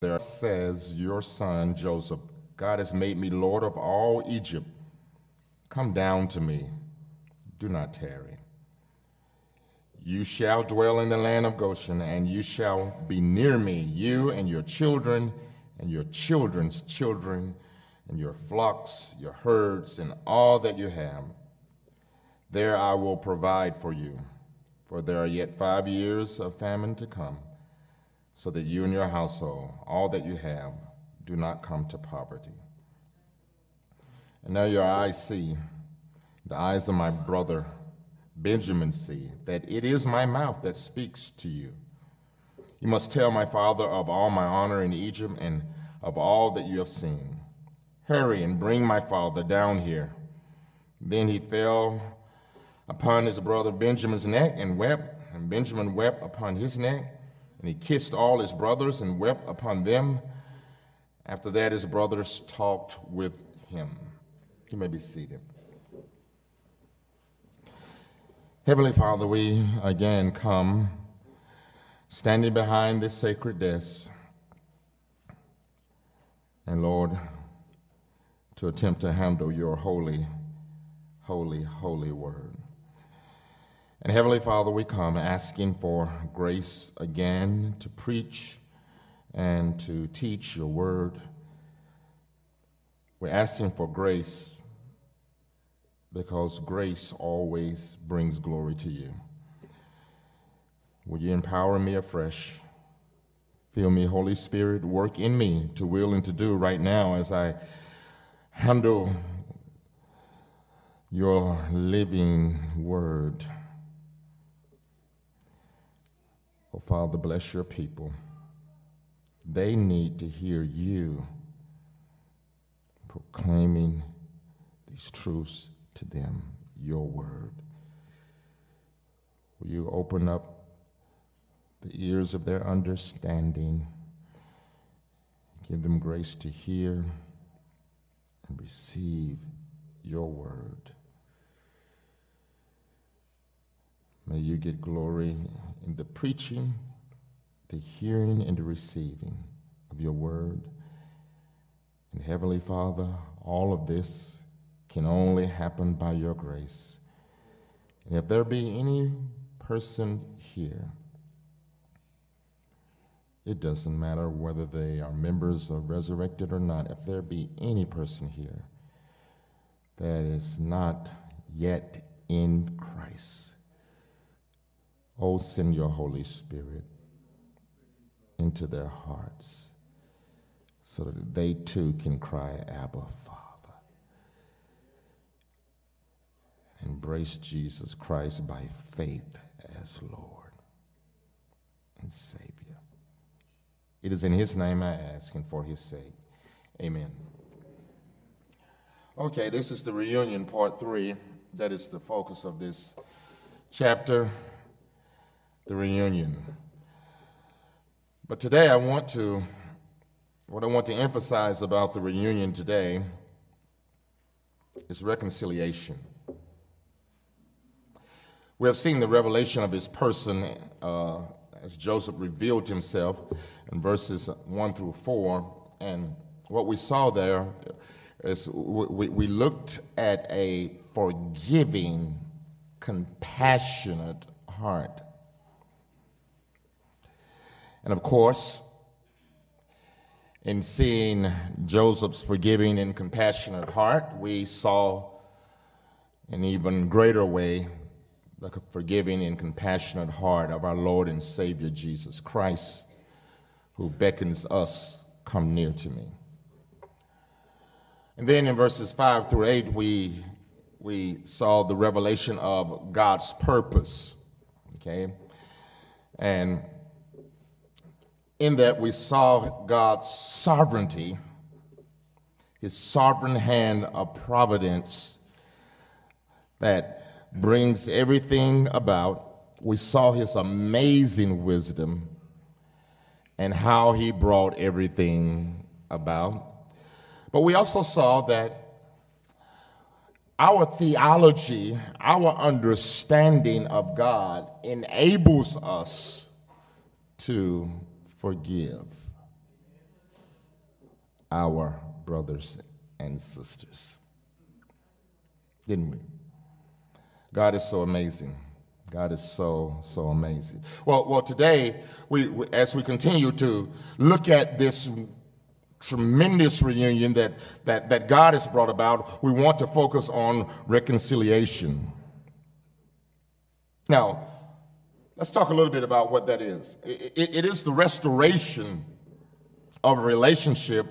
There says your son Joseph, God has made me Lord of all Egypt. Come down to me, do not tarry. You shall dwell in the land of Goshen, and you shall be near me, you and your children, and your children's children, and your flocks, your herds, and all that you have. There I will provide for you, for there are yet five years of famine to come so that you and your household, all that you have, do not come to poverty. And now your eyes see, the eyes of my brother Benjamin see, that it is my mouth that speaks to you. You must tell my father of all my honor in Egypt and of all that you have seen. Hurry and bring my father down here. Then he fell upon his brother Benjamin's neck and wept, and Benjamin wept upon his neck. And he kissed all his brothers and wept upon them. After that, his brothers talked with him. You may be seated. Heavenly Father, we again come standing behind this sacred desk. And Lord, to attempt to handle your holy, holy, holy word. And Heavenly Father, we come asking for grace again to preach and to teach your word. We're asking for grace because grace always brings glory to you. Will you empower me afresh? Feel me, Holy Spirit, work in me to will and to do right now as I handle your living word. Oh, Father, bless your people. They need to hear you proclaiming these truths to them, your word. Will you open up the ears of their understanding? Give them grace to hear and receive your word. May you get glory in the preaching, the hearing, and the receiving of your word. And Heavenly Father, all of this can only happen by your grace. And if there be any person here, it doesn't matter whether they are members of Resurrected or not, if there be any person here that is not yet in Christ, Oh, send your Holy Spirit into their hearts so that they too can cry, Abba, Father. Embrace Jesus Christ by faith as Lord and Savior. It is in His name I ask and for His sake. Amen. Okay, this is the reunion, part three. That is the focus of this chapter the reunion. But today I want to, what I want to emphasize about the reunion today is reconciliation. We have seen the revelation of his person uh, as Joseph revealed himself in verses 1 through 4. And what we saw there is we, we looked at a forgiving, compassionate heart. And of course, in seeing Joseph's forgiving and compassionate heart, we saw an even greater way the forgiving and compassionate heart of our Lord and Savior Jesus Christ, who beckons us, Come near to me. And then in verses 5 through 8, we, we saw the revelation of God's purpose. Okay? And in that we saw God's sovereignty, his sovereign hand of providence that brings everything about. We saw his amazing wisdom and how he brought everything about. But we also saw that our theology, our understanding of God enables us to forgive. our brothers and sisters. Didn't we? God is so amazing. God is so, so amazing. Well, well today, we, as we continue to look at this tremendous reunion that, that, that God has brought about, we want to focus on reconciliation. Now, let's talk a little bit about what that is. it, it, it is the restoration of a relationship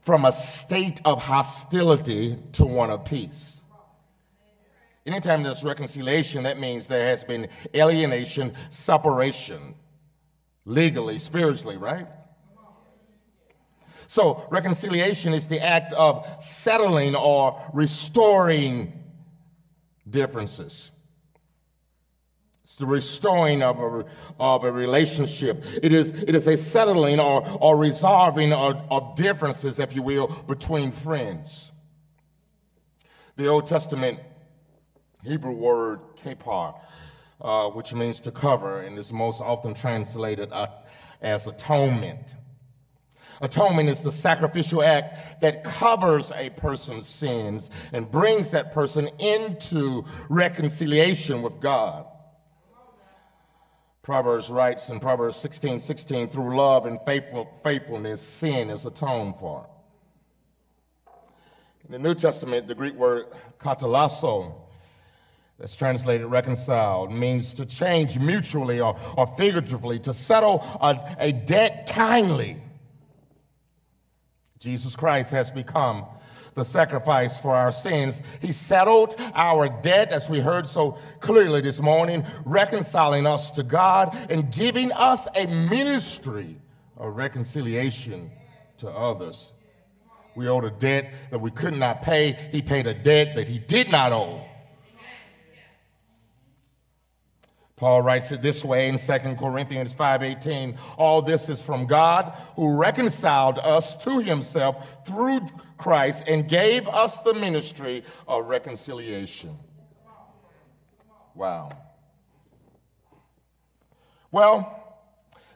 from a state of hostility to one of peace. Anytime there's reconciliation, that means there has been alienation, separation, legally, spiritually, right? So, reconciliation is the act of settling or restoring differences. It's the restoring of a, of a relationship. It is, it is a settling or, or resolving of, of differences, if you will, between friends. The Old Testament Hebrew word kapar, uh, which means to cover and is most often translated uh, as atonement. Atonement is the sacrificial act that covers a person's sins and brings that person into reconciliation with God. Proverbs writes in Proverbs 16 16, through love and faithful, faithfulness, sin is atoned for. In the New Testament, the Greek word katallasso that's translated reconciled, means to change mutually or, or figuratively, to settle a, a debt kindly. Jesus Christ has become the sacrifice for our sins. He settled our debt, as we heard so clearly this morning, reconciling us to God and giving us a ministry of reconciliation to others. We owed a debt that we could not pay. He paid a debt that he did not owe. Paul writes it this way in 2 Corinthians 5:18, all this is from God who reconciled us to himself through Christ and gave us the ministry of reconciliation. Wow. Well,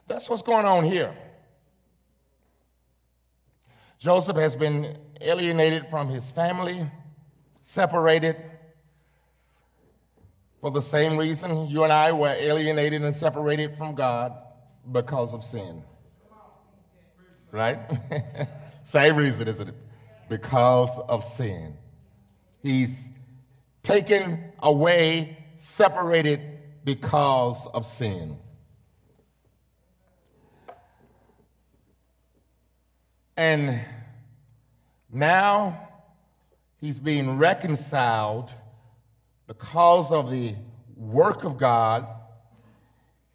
that's what's going on here. Joseph has been alienated from his family, separated for the same reason you and I were alienated and separated from God because of sin. Right? same reason, isn't it? Because of sin. He's taken away, separated because of sin. And now he's being reconciled because of the work of God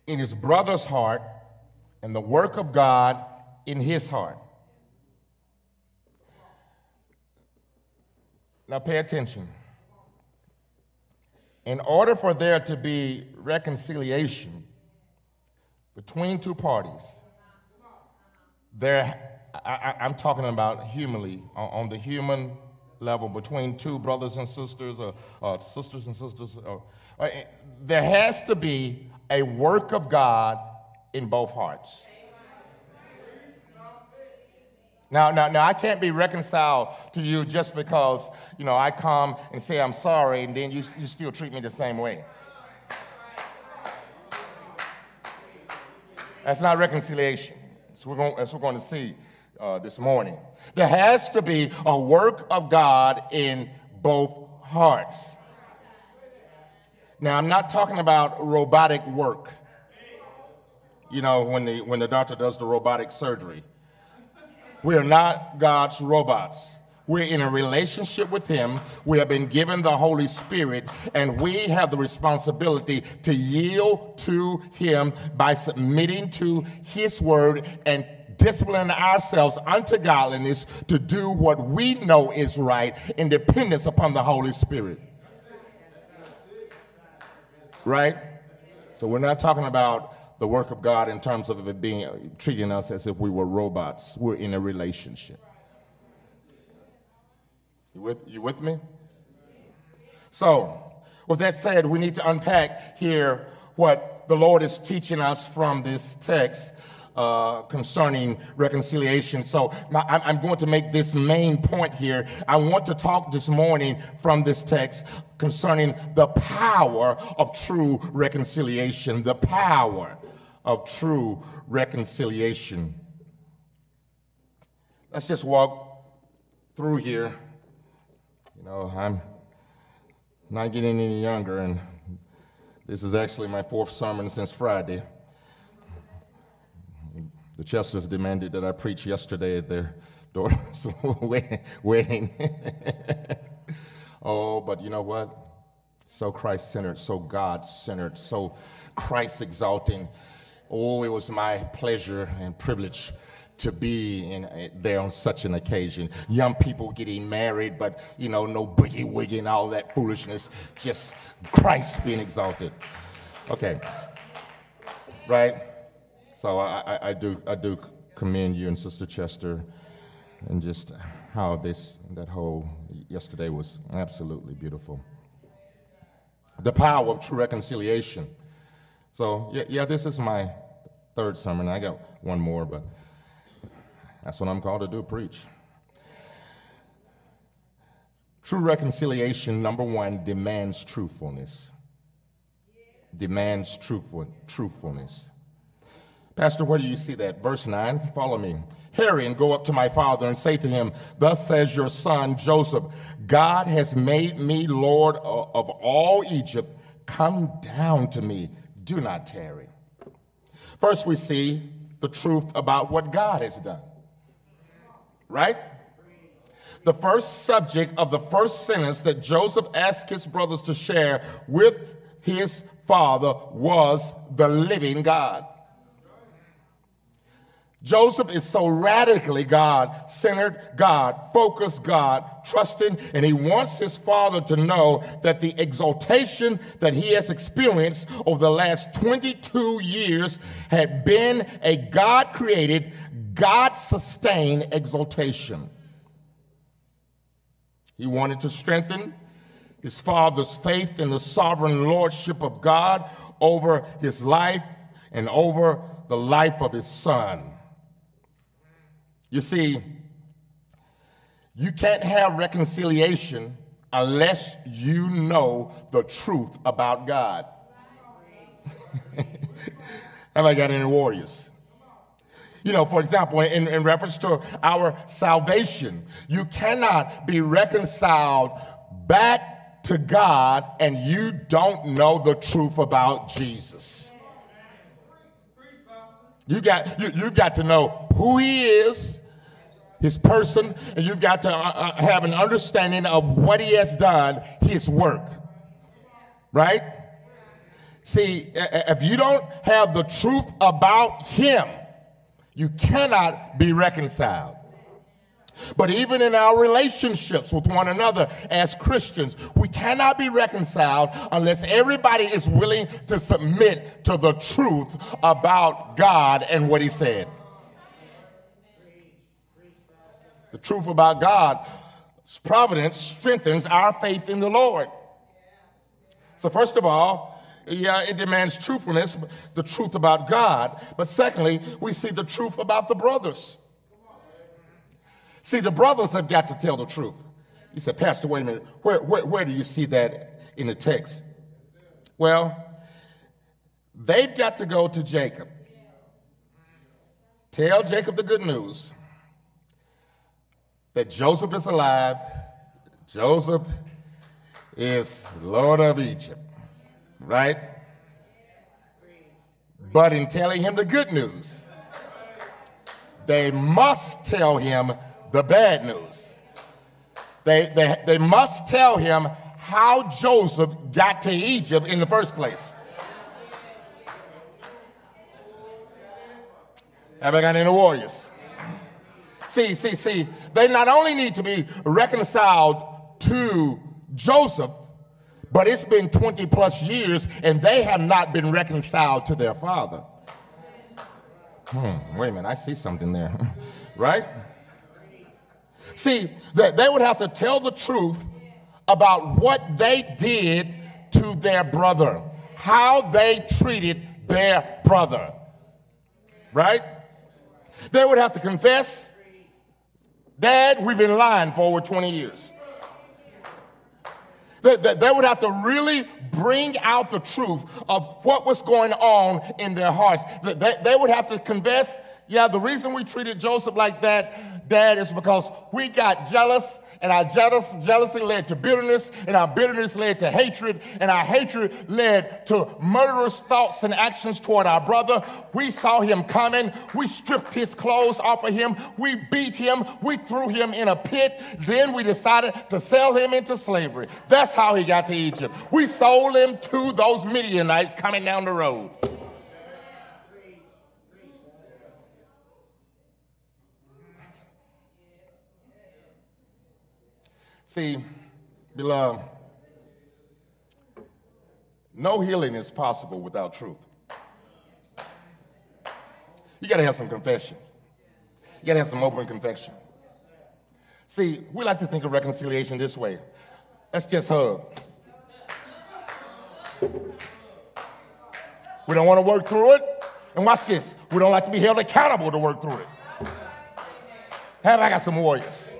in his brother's heart and the work of God in his heart. Now, pay attention. In order for there to be reconciliation between two parties, there, I, am talking about humanly, on, on the human level between two brothers and sisters or, or sisters and sisters. Or, or, eh, there has to be a work of God in both hearts. Now, now, now, I can't be reconciled to you just because, you know, I come and say I'm sorry and then you, you still treat me the same way. That's not reconciliation. So we're going, as we're going to see uh, this morning. There has to be a work of God in both hearts. Now, I'm not talking about robotic work. You know, when the, when the doctor does the robotic surgery. We are not God's robots. We're in a relationship with Him. We have been given the Holy Spirit, and we have the responsibility to yield to Him by submitting to His word and discipline ourselves unto godliness to do what we know is right in dependence upon the Holy Spirit. Right? So we're not talking about the work of God in terms of it being treating us as if we were robots. We're in a relationship. You with, you with me? So, with that said, we need to unpack here what the Lord is teaching us from this text uh, concerning reconciliation. So I'm going to make this main point here. I want to talk this morning from this text concerning the power of true reconciliation. The power of true reconciliation. Let's just walk through here. You know, I'm not getting any younger, and this is actually my fourth sermon since Friday. The Chesters demanded that I preach yesterday at their daughter's wedding. oh, but you know what? So Christ centered, so God centered, so Christ exalting. Oh, it was my pleasure and privilege to be in, eh, there on such an occasion. Young people getting married, but you know, no boogie wiggy and all that foolishness. Just Christ being exalted. Okay, right? So I, I, I do I do commend you and Sister Chester, and just how this that whole yesterday was absolutely beautiful. The power of true reconciliation. So yeah, yeah, this is my third sermon. I got one more, but that's what I'm called to do, preach. True reconciliation, number one, demands truthfulness. Demands truthful, truthfulness. Pastor, where do you see that? Verse 9, follow me. Hurry and go up to my father and say to him, Thus says your son Joseph, God has made me Lord of all Egypt. Come down to me. Do not tarry. First, we see the truth about what God has done right? The first subject of the first sentence that Joseph asked his brothers to share with his father was the living God. Joseph is so radically God centered, God focused, God trusting, and he wants his father to know that the exaltation that he has experienced over the last 22 years had been a God created, God sustained exaltation. He wanted to strengthen his father's faith in the sovereign lordship of God over his life and over the life of his son. You see, you can't have reconciliation unless you know the truth about God. Have I got any warriors? You know, for example, in, in reference to our salvation, you cannot be reconciled back to God and you don't know the truth about Jesus. You got, you, you've got to know who he is, his person, and you've got to uh, uh have an understanding of what he has done, his work. Right? See, if you don't have the truth about him, you cannot be reconciled. But even in our relationships with one another as Christians, we cannot be reconciled unless everybody is willing to submit to the truth about God and what He said. The truth about God's providence strengthens our faith in the Lord. So, first of all, yeah, it demands truthfulness, the truth about God. But secondly, we see the truth about the brothers. See, the brothers have got to tell the truth. You said, Pastor, wait a minute. Where, where, where do you see that in the text? Well, they've got to go to Jacob. Tell Jacob the good news that Joseph is alive. Joseph is Lord of Egypt right? But in telling him the good news, they must tell him the bad news. They, they, they must tell him how Joseph got to Egypt in the first place. Have I got any warriors? See, see, see, they not only need to be reconciled to Joseph, but it's been 20 plus years and they have not been reconciled to their father. Hmm, wait a minute, I see something there, right? See, that they would have to tell the truth about what they did to their brother, how they treated their brother, right? They would have to confess, Dad, we've been lying for over 20 years. They, they, would have to really bring out the truth of what was going on in their hearts. They, they would have to confess, yeah, the reason we treated Joseph like that, Dad, is because we got jealous and our jealous, jealousy led to bitterness, and our bitterness led to hatred, and our hatred led to murderous thoughts and actions toward our brother. We saw him coming. We stripped his clothes off of him. We beat him. We threw him in a pit. Then we decided to sell him into slavery. That's how he got to Egypt. We sold him to those Midianites coming down the road. See, beloved, no healing is possible without truth. You got to have some confession. You got to have some open confession. See, we like to think of reconciliation this way. Let's just hug. We don't want to work through it. And watch this. We don't like to be held accountable to work through it. Have I got some warriors?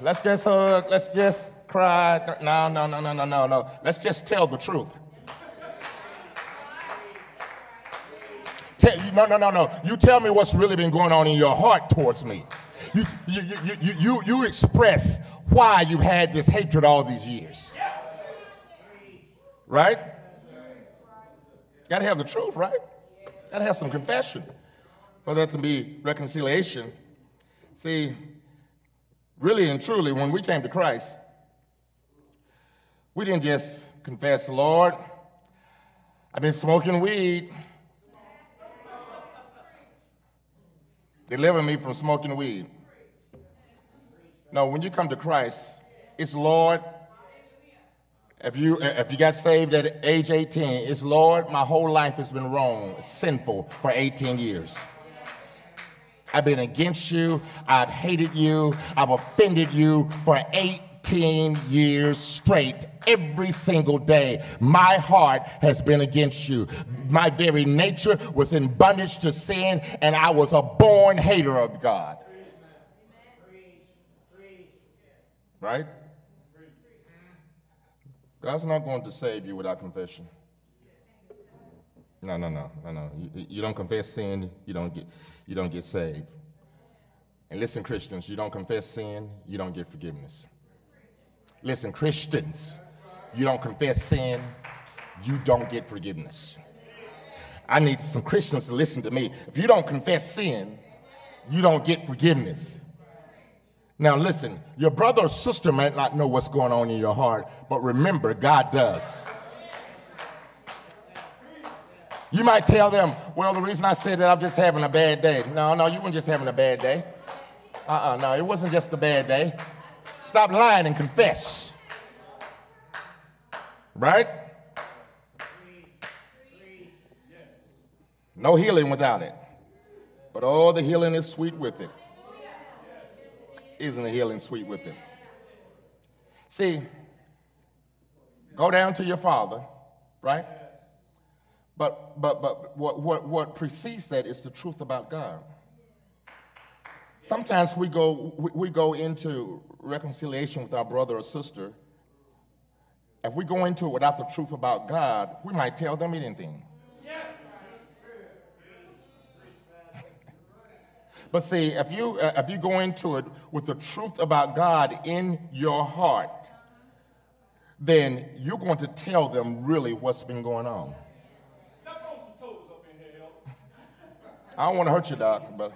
Let's just hug. Let's just cry. No, no, no, no, no, no, no. Let's just tell the truth. Tell, no, no, no, no. You tell me what's really been going on in your heart towards me. You, you, you, you, you, you express why you had this hatred all these years. Right? Got to have the truth, right? Got to have some confession for there to be reconciliation. See, really and truly, when we came to Christ, we didn't just confess, Lord, I've been smoking weed. Deliver me from smoking weed. No, when you come to Christ, it's Lord. If you if you got saved at age 18, it's Lord, my whole life has been wrong, sinful for 18 years. I've been against you. I've hated you. I've offended you for 18 years straight. Every single day, my heart has been against you. My very nature was in bondage to sin, and I was a born hater of God. Right? God's not going to save you without confession. No, no, no, no, no. You, you, don't confess sin, you don't get, you don't get saved. And listen, Christians, you don't confess sin, you don't get forgiveness. Listen, Christians, you don't confess sin, you don't get forgiveness. I need some Christians to listen to me. If you don't confess sin, you don't get forgiveness. Now, listen, your brother or sister might not know what's going on in your heart, but remember, God does. You might tell them, well, the reason I said that I'm just having a bad day. No, no, you weren't just having a bad day. Uh uh uh no, it wasn't just a bad day. Stop lying and confess. Right? No healing without it. But all the healing is sweet with it. Isn't the healing sweet with it? See, go down to your father, right? But, but, but what, what, what precedes that is the truth about God. Sometimes we go, we go into reconciliation with our brother or sister. If we go into it without the truth about God, we might tell them anything. but see, if you, uh, if you go into it with the truth about God in your heart, then you're going to tell them really what's been going on. I don't want to hurt you, Doc, but.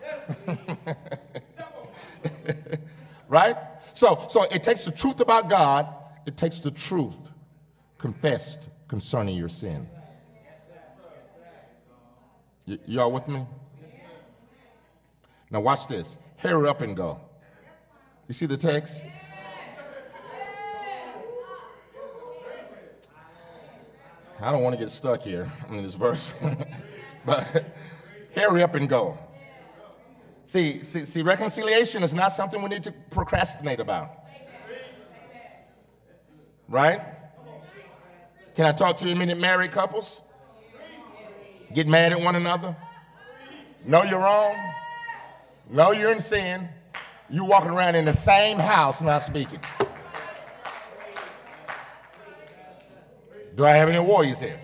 right? So, so it takes the truth about God, it takes the truth confessed concerning your sin. Y- y'all with me? Now, watch this. Hurry up and go. You see the text? I don't want to get stuck here in this verse, but hurry up and go. See, see, see, reconciliation is not something we need to procrastinate about. Right? Can I talk to you a minute, married couples? Get mad at one another? Know you're wrong? No, you're in sin. You walking around in the same house not speaking. Do I have any warriors here?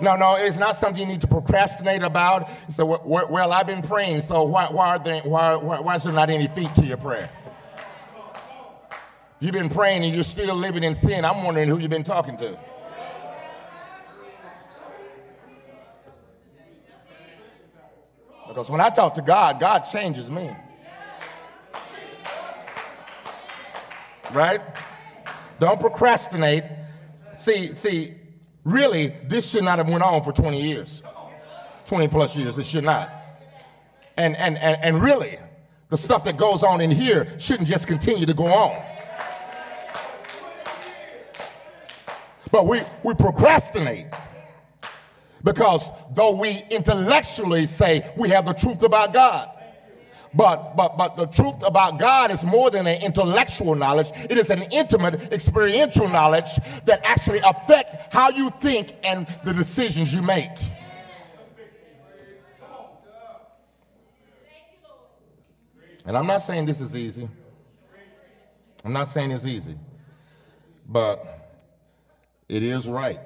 No, no, it's not something you need to procrastinate about. So, well, I've been praying, so why, why, are there, why, why, why is there not any feet to your prayer? You've been praying and you're still living in sin. I'm wondering who you've been talking to. Because when I talk to God, God changes me. Right? Don't procrastinate. See, see, really, this should not have went on for 20 years. 20 plus years, it should not. And, and, and, and really, the stuff that goes on in here shouldn't just continue to go on. But we, we procrastinate because though we intellectually say we have the truth about God, but, but, but the truth about God is more than an intellectual knowledge. It is an intimate, experiential knowledge that actually affect how you think and the decisions you make. And I'm not saying this is easy. I'm not saying it's easy. But it is right.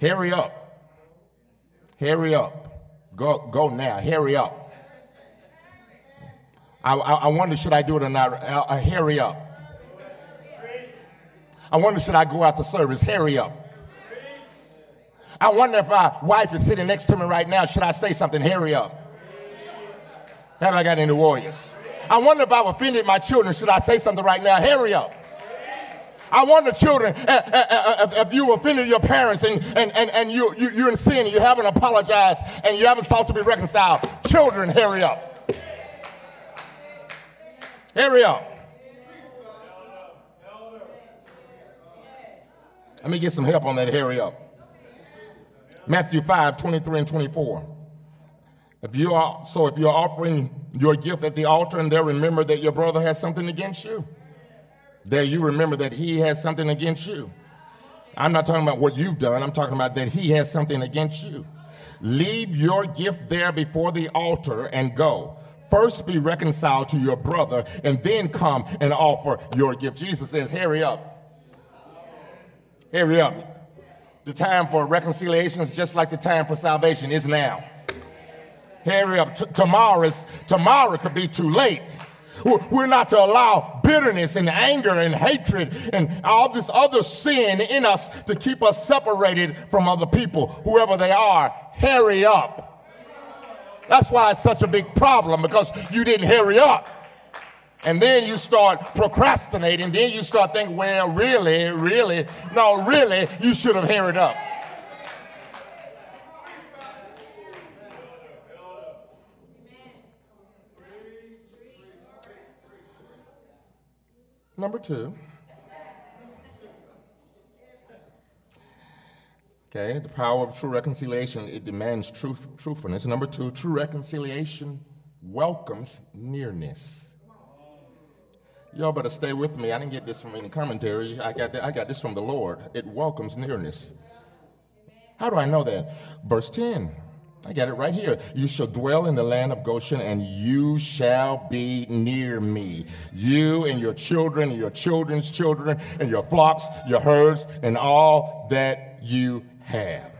Hurry up. Hurry up. Go, go now. Hurry up. I, I, I wonder, should I do it or not? Uh, uh, hurry up. I wonder, should I go out to service? Hurry up. I wonder if my wife is sitting next to me right now. Should I say something? Hurry up. Have I got any warriors? I wonder if I've offended my children. Should I say something right now? Hurry up. I wonder, children, uh, uh, uh, if you offended your parents and, and, and, and you, you, you're in sin you haven't apologized and you haven't sought to be reconciled, children, hurry up. Hurry up. Let me get some help on that. Hurry up. Matthew 5, 23 and 24. If you are, so if you're offering your gift at the altar and there remember that your brother has something against you, there you remember that he has something against you. I'm not talking about what you've done, I'm talking about that he has something against you. Leave your gift there before the altar and go. First be reconciled to your brother and then come and offer your gift. Jesus says, Hurry up. Hurry up. The time for reconciliation is just like the time for salvation is now. Hurry up. T- tomorrow, is, tomorrow could be too late. We're not to allow bitterness and anger and hatred and all this other sin in us to keep us separated from other people, whoever they are. Hurry up. That's why it's such a big problem because you didn't hurry up. And then you start procrastinating. Then you start thinking, well, really, really, no, really, you should have hurried up. Number two. Okay, the power of true reconciliation, it demands truth, truthfulness. Number two, true reconciliation welcomes nearness. Y'all better stay with me. I didn't get this from any commentary. I got, I got this from the Lord. It welcomes nearness. How do I know that? Verse 10. I got it right here. You shall dwell in the land of Goshen, and you shall be near me. You and your children, and your children's children, and your flocks, your herds, and all that you have.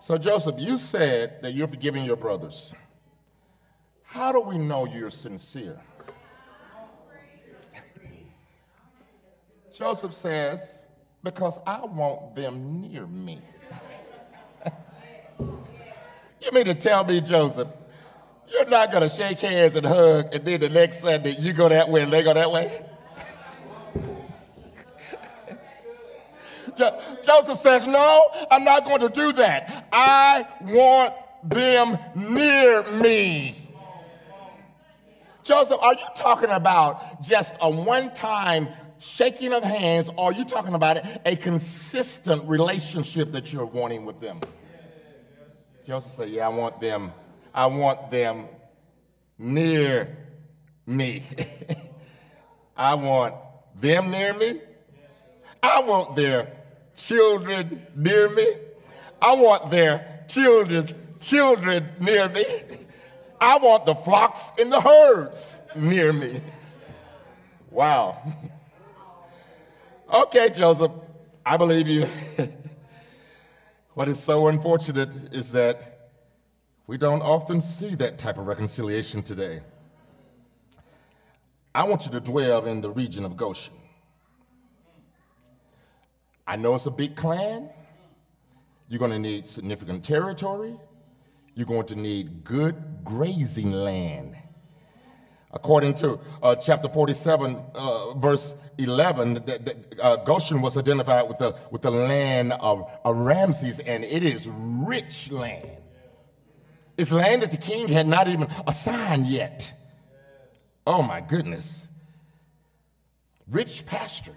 So, Joseph, you said that you're forgiving your brothers. How do we know you're sincere? Joseph says, Because I want them near me. Mean to tell me, Joseph, you're not going to shake hands and hug, and then the next Sunday you go that way and they go that way? jo- Joseph says, No, I'm not going to do that. I want them near me. Joseph, are you talking about just a one time shaking of hands, or are you talking about a consistent relationship that you're wanting with them? Joseph said, Yeah, I want them, I want them near me. I want them near me. I want their children near me. I want their children's children near me. I want the flocks and the herds near me. Wow. Okay, Joseph, I believe you. What is so unfortunate is that we don't often see that type of reconciliation today. I want you to dwell in the region of Goshen. I know it's a big clan. You're going to need significant territory. You're going to need good grazing land. According to uh, chapter 47, uh, verse 11, uh, Goshen was identified with the, with the land of, of Ramses, and it is rich land. It's land that the king had not even assigned yet. Oh my goodness. Rich pasture.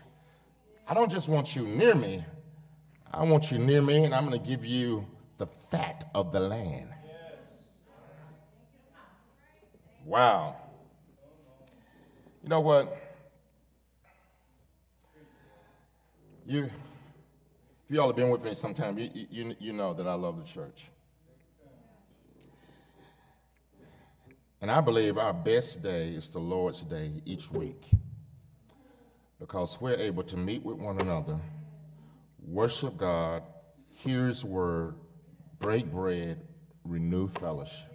I don't just want you near me, I want you near me, and I'm going to give you the fat of the land. Wow. You know what? You, if you all have been with me sometime, you, you, you know that I love the church. And I believe our best day is the Lord's day each week because we're able to meet with one another, worship God, hear His word, break bread, renew fellowship.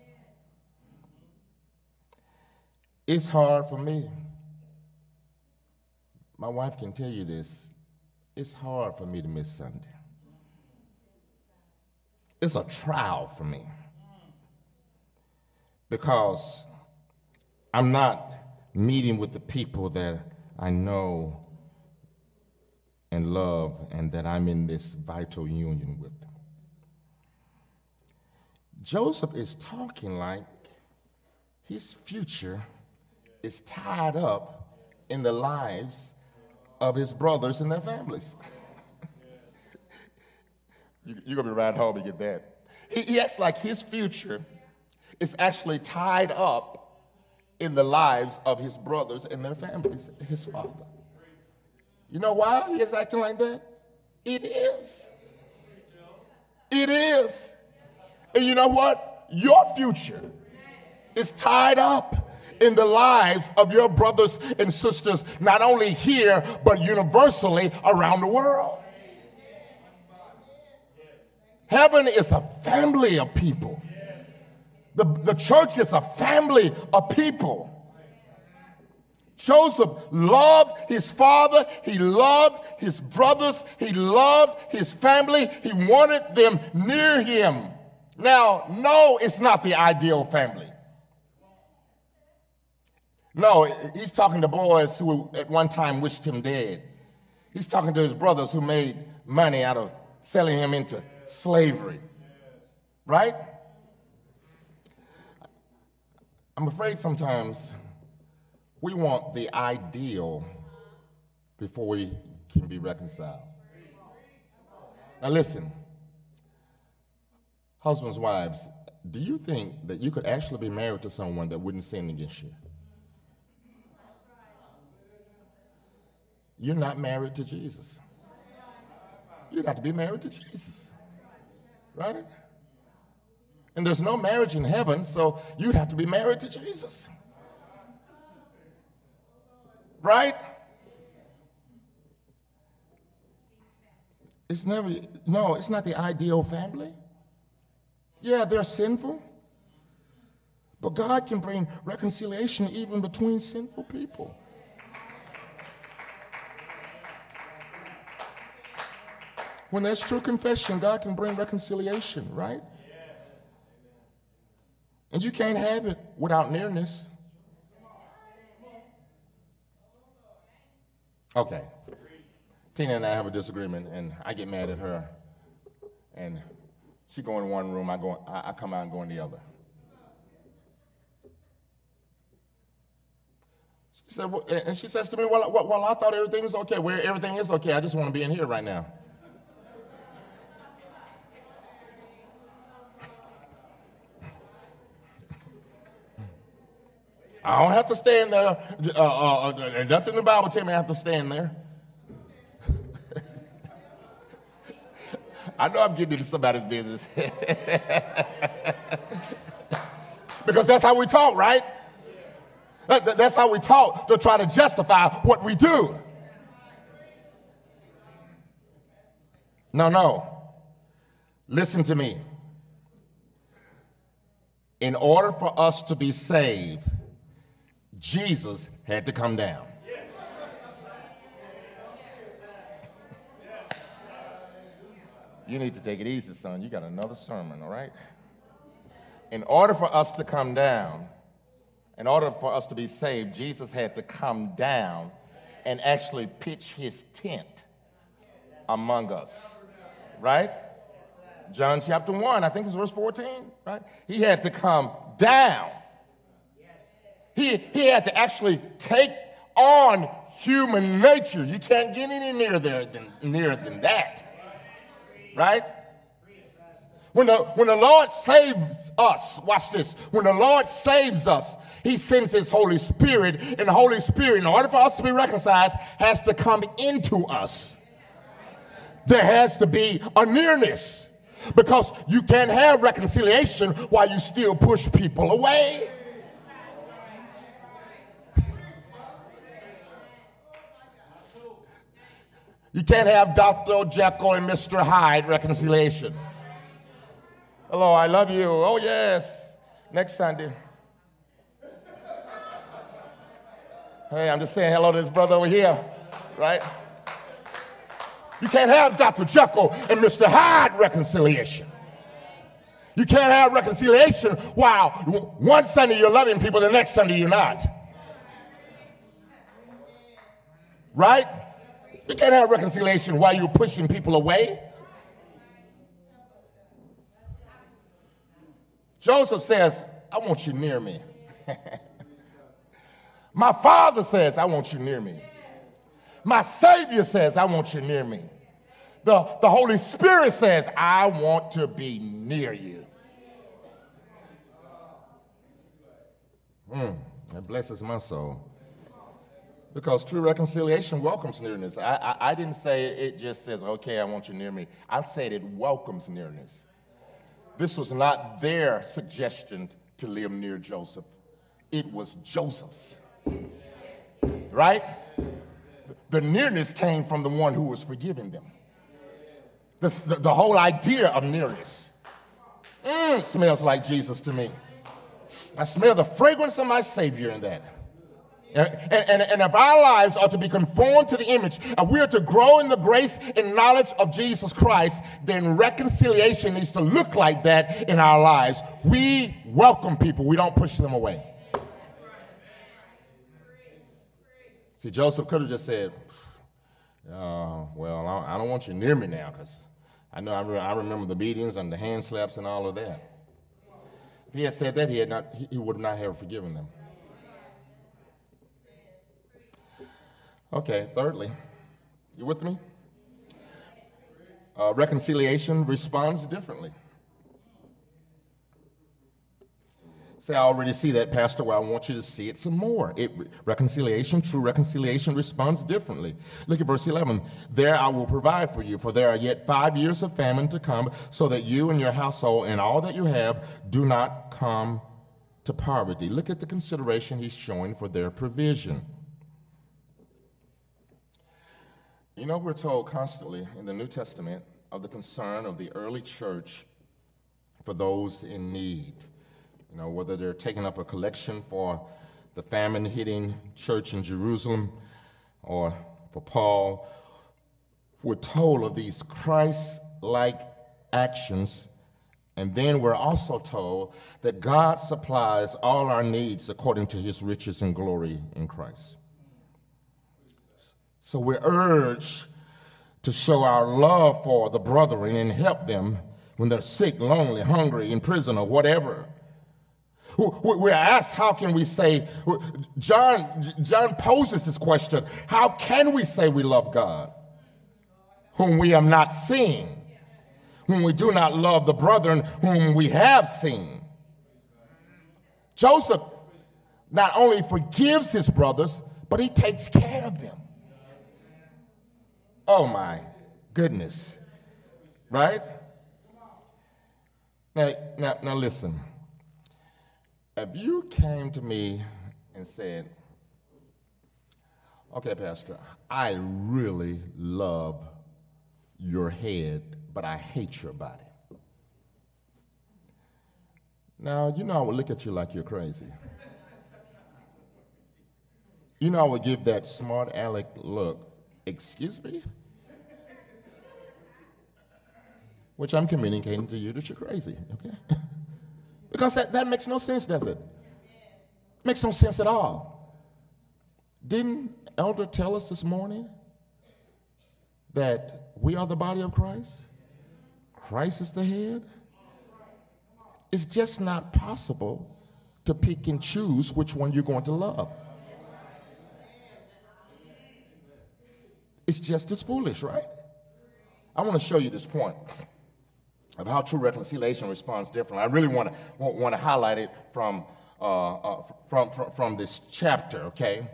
It's hard for me my wife can tell you this. It's hard for me to miss Sunday. It's a trial for me because I'm not meeting with the people that I know and love and that I'm in this vital union with. Joseph is talking like his future is tied up in the lives of his brothers and their families. you, are going to be right home and get that. He, he acts like his future is actually tied up in the lives of his brothers and their families, his father. You know why he is acting like that? It is. It is. And you know what? Your future is tied up in the lives of your brothers and sisters, not only here, but universally around the world. Heaven is a family of people. The, the church is a family of people. Joseph loved his father, he loved his brothers, he loved his family, he wanted them near him. Now, no, it's not the ideal family. No, he's talking to boys who at one time wished him dead. He's talking to his brothers who made money out of selling him into slavery. Right? I'm afraid sometimes we want the ideal before we can be reconciled. Now, listen, husbands, wives, do you think that you could actually be married to someone that wouldn't sin against you? You're not married to Jesus. You got to be married to Jesus. Right? And there's no marriage in heaven, so you'd have to be married to Jesus. Right? It's never, no, it's not the ideal family. Yeah, they're sinful. But God can bring reconciliation even between sinful people. When there's true confession, God can bring reconciliation, right? And you can't have it without nearness. Okay. Tina and I have a disagreement, and I get mad at her. And she go in one room, I go, I, come out and go in the other. She said, and she says to me, well, well, I thought everything was okay. Where everything is okay, I just want to be in here right now. I don't have to stand there. Uh, uh, uh, nothing in the Bible tell me I have to stand there. I know I'm getting into somebody's business. Because that's how we talk, right? That's how we talk to try to justify what we do. No, no. Listen to me. In order for us to be saved, Jesus had to come down. You need to take it easy, son. You got another sermon, all right? In order for us to come down, in order for us to be saved, Jesus had to come down and actually pitch his tent among us, right? John chapter 1, I think it's verse 14, right? He had to come down. He, he had to actually take on human nature. You can't get any nearer there than, nearer than that. Right? When the, when the Lord saves us, watch this. When the Lord saves us, He sends His Holy Spirit, and the Holy Spirit, in order for us to be reconciled, has to come into us. There has to be a nearness because you can't have reconciliation while you still push people away. You can't have Dr. Jekyll and Mr. Hyde reconciliation. Hello, I love you. Oh, yes. Next Sunday. Hey, I'm just saying hello to this brother over here, right? You can't have Dr. Jekyll and Mr. Hyde reconciliation. You can't have reconciliation while one Sunday you're loving people, the next Sunday you're not. Right? You can't have reconciliation while you're pushing people away. Joseph says, I want you near me. My father says, I want you near me. My Savior says, I want you near me. The, the Holy Spirit says, I want to be near you. Mm, that blesses my soul. Because true reconciliation welcomes nearness. I, I, I, didn't say it just says, okay, I want you near me. I said it welcomes nearness. This was not their suggestion to live near Joseph, it was Joseph's. Right? The nearness came from the one who was forgiving them. The, the, the whole idea of nearness mm, smells like Jesus to me. I smell the fragrance of my Savior in that. And, and, and, if our lives are to be conformed to the image, and we are to grow in the grace and knowledge of Jesus Christ, then reconciliation needs to look like that in our lives. We welcome people, we don't push them away. See, Joseph could have just said, uh, Well, I don't want you near me now because I know I, re- I remember the beatings and the hand slaps and all of that. If he had said that, he, had not, he would not have forgiven them. Okay, thirdly, you with me? Uh, reconciliation responds differently. Say, I already see that, Pastor. Well, I want you to see it some more. It, reconciliation, true reconciliation, responds differently. Look at verse 11. There I will provide for you, for there are yet five years of famine to come, so that you and your household and all that you have do not come to poverty. Look at the consideration he's showing for their provision. You know, we're told constantly in the New Testament of the concern of the early church for those in need. You know, whether they're taking up a collection for the famine hitting church in Jerusalem or for Paul, we're told of these Christ like actions. And then we're also told that God supplies all our needs according to his riches and glory in Christ. So we're urged to show our love for the brethren and help them when they're sick, lonely, hungry, in prison, or whatever. We're asked, how can we say, John, John poses this question how can we say we love God whom we have not seen, whom we do not love the brethren whom we have seen? Joseph not only forgives his brothers, but he takes care of them. Oh my goodness. Right? Now, now, now listen. if you came to me and said, Okay, Pastor, I really love your head, but I hate your body. Now, you know, I would look at you like you're crazy. You know, I would give that smart aleck look. Excuse me? Which I'm communicating to you that you're crazy, okay? because that, that makes no sense, does it? Makes no sense at all. Didn't Elder tell us this morning that we are the body of Christ? Christ is the head? It's just not possible to pick and choose which one you're going to love. It's just as foolish, right? I want to show you this point of how true reconciliation responds differently. I really want to want to highlight it from uh, uh, from, from from this chapter. Okay,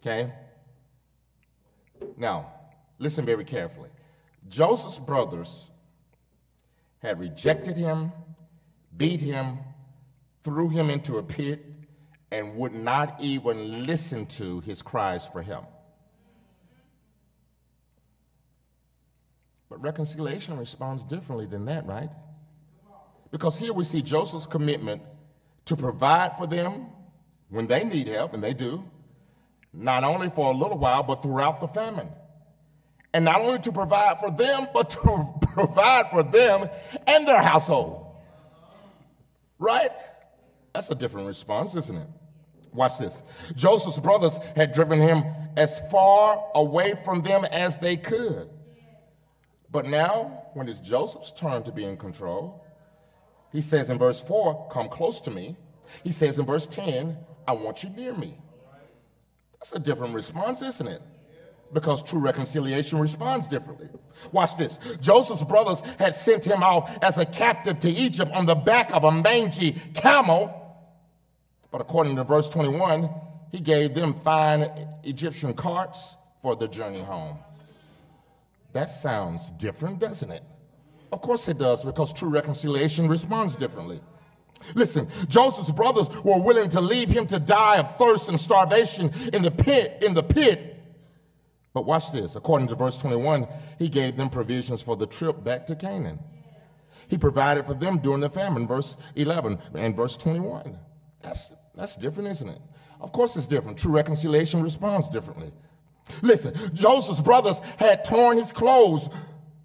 okay. Now, listen very carefully. Joseph's brothers had rejected him, beat him, threw him into a pit, and would not even listen to his cries for help. But reconciliation responds differently than that, right? Because here we see Joseph's commitment to provide for them when they need help, and they do, not only for a little while, but throughout the famine. And not only to provide for them, but to provide for them and their household. Right? That's a different response, isn't it? Watch this. Joseph's brothers had driven him as far away from them as they could. But now, when it's Joseph's turn to be in control, he says in verse 4, Come close to me. He says in verse 10, I want you near me. That's a different response, isn't it? Because true reconciliation responds differently. Watch this. Joseph's brothers had sent him out as a captive to Egypt on the back of a mangy camel. But according to verse 21, he gave them fine Egyptian carts for the journey home. That sounds different, doesn't it? Of course it does, because true reconciliation responds differently. Listen, Joseph's brothers were willing to leave him to die of thirst and starvation in the pit, in the pit. But watch this. According to verse 21, he gave them provisions for the trip back to Canaan. He provided for them during the famine, verse 11 and verse 21. That's, that's different, isn't it? Of course it's different. True reconciliation responds differently. Listen, Joseph's brothers had torn his clothes,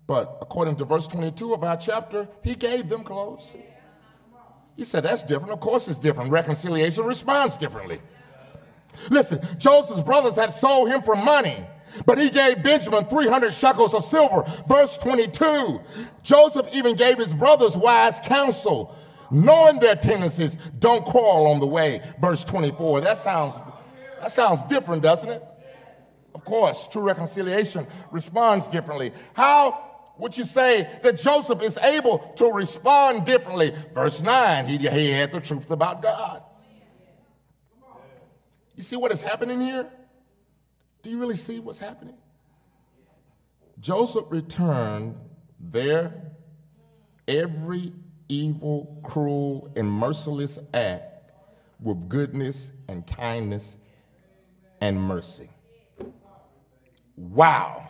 but according to verse 22 of our chapter, he gave them clothes. He said, That's different. Of course, it's different. Reconciliation responds differently. Listen, Joseph's brothers had sold him for money, but he gave Benjamin 300 shekels of silver. Verse 22 Joseph even gave his brothers wise counsel, knowing their tendencies, don't quarrel on the way. Verse 24. That sounds, that sounds different, doesn't it? Of course, true reconciliation responds differently. How would you say that Joseph is able to respond differently? Verse 9, he, he had the truth about God. You see what is happening here? Do you really see what's happening? Joseph returned their every evil, cruel, and merciless act with goodness and kindness and mercy. Wow.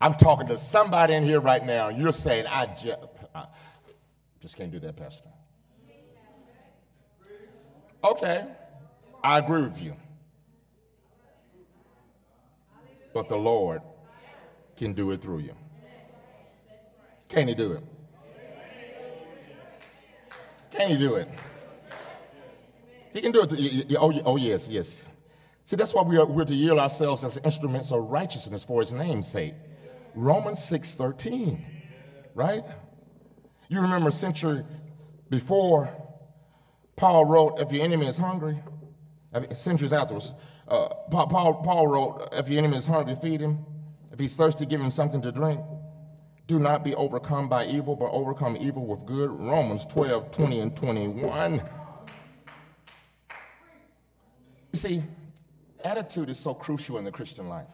I'm talking to somebody in here right now. You're saying, I just, I just can't do that, Pastor. Okay, I agree with you. But the Lord can do it through you. Can He do it? Can He do it? He can do it. Oh, oh yes, yes. See, that's why we are, we're to yield ourselves as instruments of righteousness for his name's sake. Romans 6.13, right? You remember a century before Paul wrote, if your enemy is hungry, centuries afterwards, uh, Paul, Paul wrote, if your enemy is hungry, feed him. If he's thirsty, give him something to drink. Do not be overcome by evil, but overcome evil with good. Romans 12, 20, and 21. You see, attitude is so crucial in the Christian life.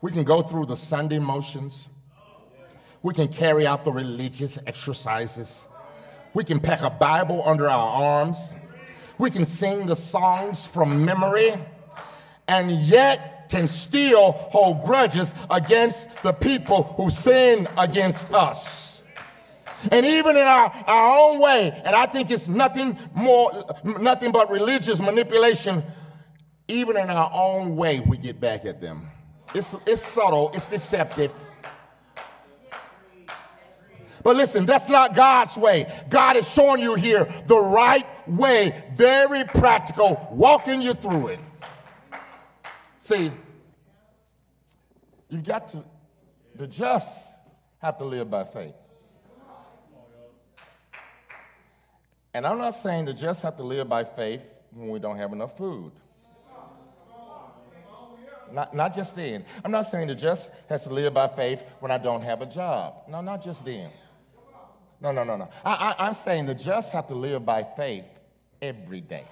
We can go through the Sunday motions. We can carry out the religious exercises. We can pack a Bible under our arms. We can sing the songs from memory. And yet can still hold grudges against the people who sin against us. And even in our, our own way, and I think it's nothing more, nothing but religious manipulation, even in our own way, we get back at them. It's, it's subtle, it's deceptive. But listen, that's not God's way. God is showing you here the right way, very practical, walking you through it. See, you've got to, the just have to live by faith. And I'm not saying the just have to live by faith when we don't have enough food. Not, not just then. I'm not saying the just has to live by faith when I don't have a job. No, not just then. No, no, no, no. I, I, I'm saying the just have to live by faith every day.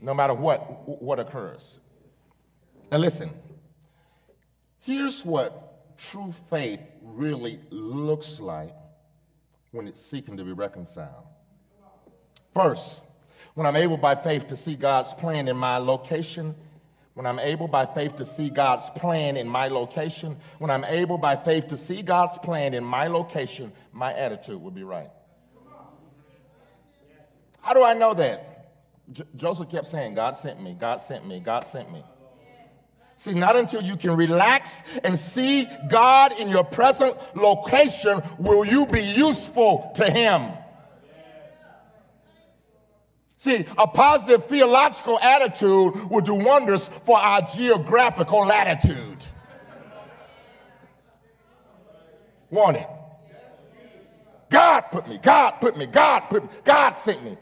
No matter what, what occurs. Now listen, here's what true faith really looks like when it's seeking to be reconciled. First, when I'm able by faith to see God's plan in my location, when I'm able by faith to see God's plan in my location, when I'm able by faith to see God's plan in my location, my attitude will be right. How do I know that? J- Joseph kept saying, God sent me, God sent me, God sent me. See, not until you can relax and see God in your present location will you be useful to Him. See, a positive theological attitude will do wonders for our geographical latitude. Want it? God put me, God put me, God put me, God sent me.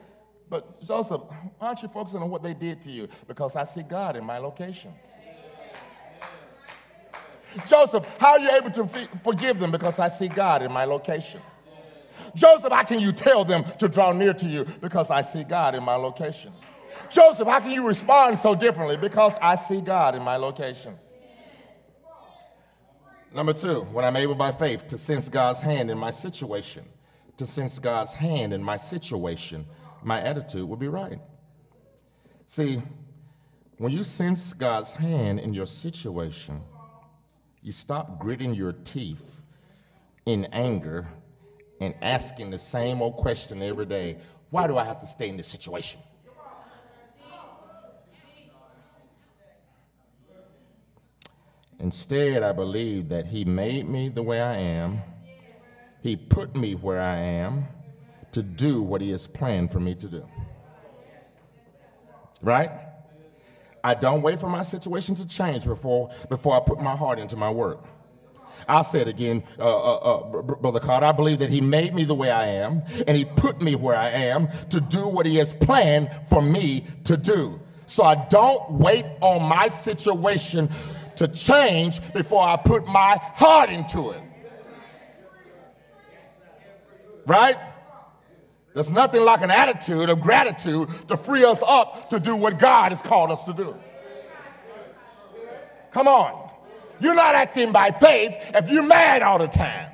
But Joseph, why aren't you focusing on what they did to you? Because I see God in my location. Joseph, how are you able to forgive them? Because I see God in my location. Joseph, how can you tell them to draw near to you? Because I see God in my location. Joseph, how can you respond so differently? Because I see God in my location. Number two, when I'm able by faith to sense God's hand in my situation, to sense God's hand in my situation, my attitude will be right. See, when you sense God's hand in your situation, you stop gritting your teeth in anger and asking the same old question every day why do I have to stay in this situation? Instead, I believe that He made me the way I am, He put me where I am to do what He has planned for me to do. Right? I don't wait for my situation to change before, before I put my heart into my work. I'll say it again, uh, uh, uh, Brother Carter. I believe that He made me the way I am, and He put me where I am to do what He has planned for me to do. So I don't wait on my situation to change before I put my heart into it. Right? There's nothing like an attitude of gratitude to free us up to do what God has called us to do. Come on. You're not acting by faith if you're mad all the time.